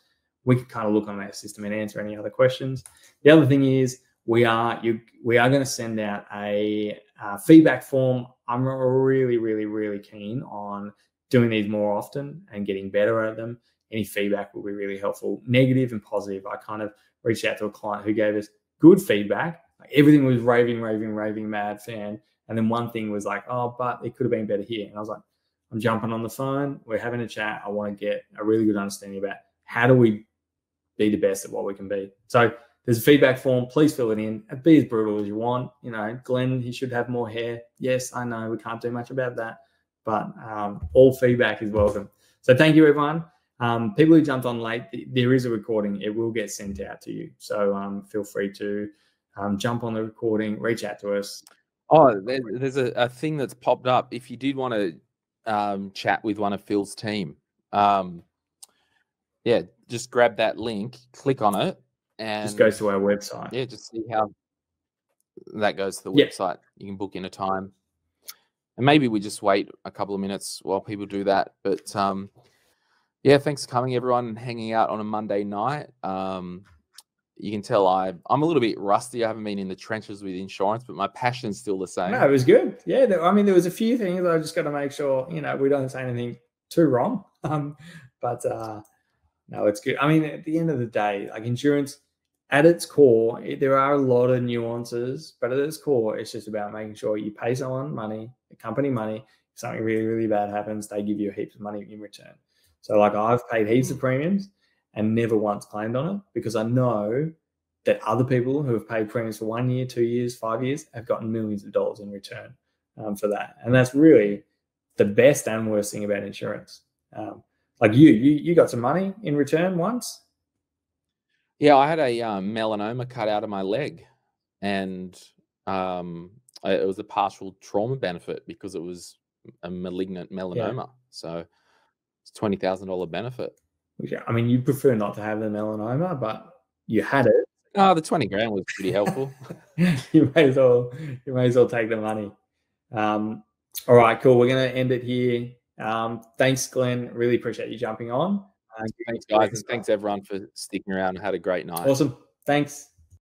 [SPEAKER 1] we can kind of look on our system and answer any other questions. The other thing is we are you we are going to send out a, a feedback form. I'm really really really keen on doing these more often and getting better at them. Any feedback will be really helpful, negative and positive. I kind of reached out to a client who gave us good feedback. Like everything was raving, raving, raving mad fan. And then one thing was like, oh, but it could have been better here. And I was like, I'm jumping on the phone. We're having a chat. I want to get a really good understanding about how do we be the best at what we can be. So there's a feedback form. Please fill it in. Be as brutal as you want. You know, Glenn, he should have more hair. Yes, I know we can't do much about that, but um, all feedback is welcome. So thank you, everyone. Um, people who jumped on late, there is a recording. It will get sent out to you. So um, feel free to um, jump on the recording, reach out to us.
[SPEAKER 2] Oh, there's a, a thing that's popped up. If you did want to um, chat with one of Phil's team, um, yeah, just grab that link, click on it, and
[SPEAKER 1] just goes to our website.
[SPEAKER 2] Yeah, just see how that goes to the yeah. website. You can book in a time, and maybe we just wait a couple of minutes while people do that. But um, yeah, thanks for coming, everyone, and hanging out on a Monday night. Um, you can tell I I'm a little bit rusty. I haven't been in the trenches with insurance, but my passion's still the same.
[SPEAKER 1] No, it was good. Yeah, I mean, there was a few things I just got to make sure you know we don't say anything too wrong. Um, but uh, no, it's good. I mean, at the end of the day, like insurance, at its core, it, there are a lot of nuances, but at its core, it's just about making sure you pay someone money, the company money. If something really, really bad happens, they give you a heap of money in return. So, like, I've paid heaps of premiums and never once claimed on it because I know that other people who have paid premiums for one year, two years, five years have gotten millions of dollars in return um, for that. And that's really the best and worst thing about insurance. Um, like you, you, you got some money in return once.
[SPEAKER 2] Yeah, I had a um, melanoma cut out of my leg, and um, it was a partial trauma benefit because it was a malignant melanoma. Yeah. So it's twenty thousand dollar benefit.
[SPEAKER 1] Yeah, I mean, you prefer not to have the melanoma, but you had it.
[SPEAKER 2] Oh, the twenty grand was pretty helpful.
[SPEAKER 1] you may as well, you may as well take the money. Um, all right, cool. We're going to end it here. Um, thanks, Glenn. Really appreciate you jumping on.
[SPEAKER 2] Uh, thanks, guys, and thanks everyone for sticking around. Had a great night.
[SPEAKER 1] Awesome. Thanks.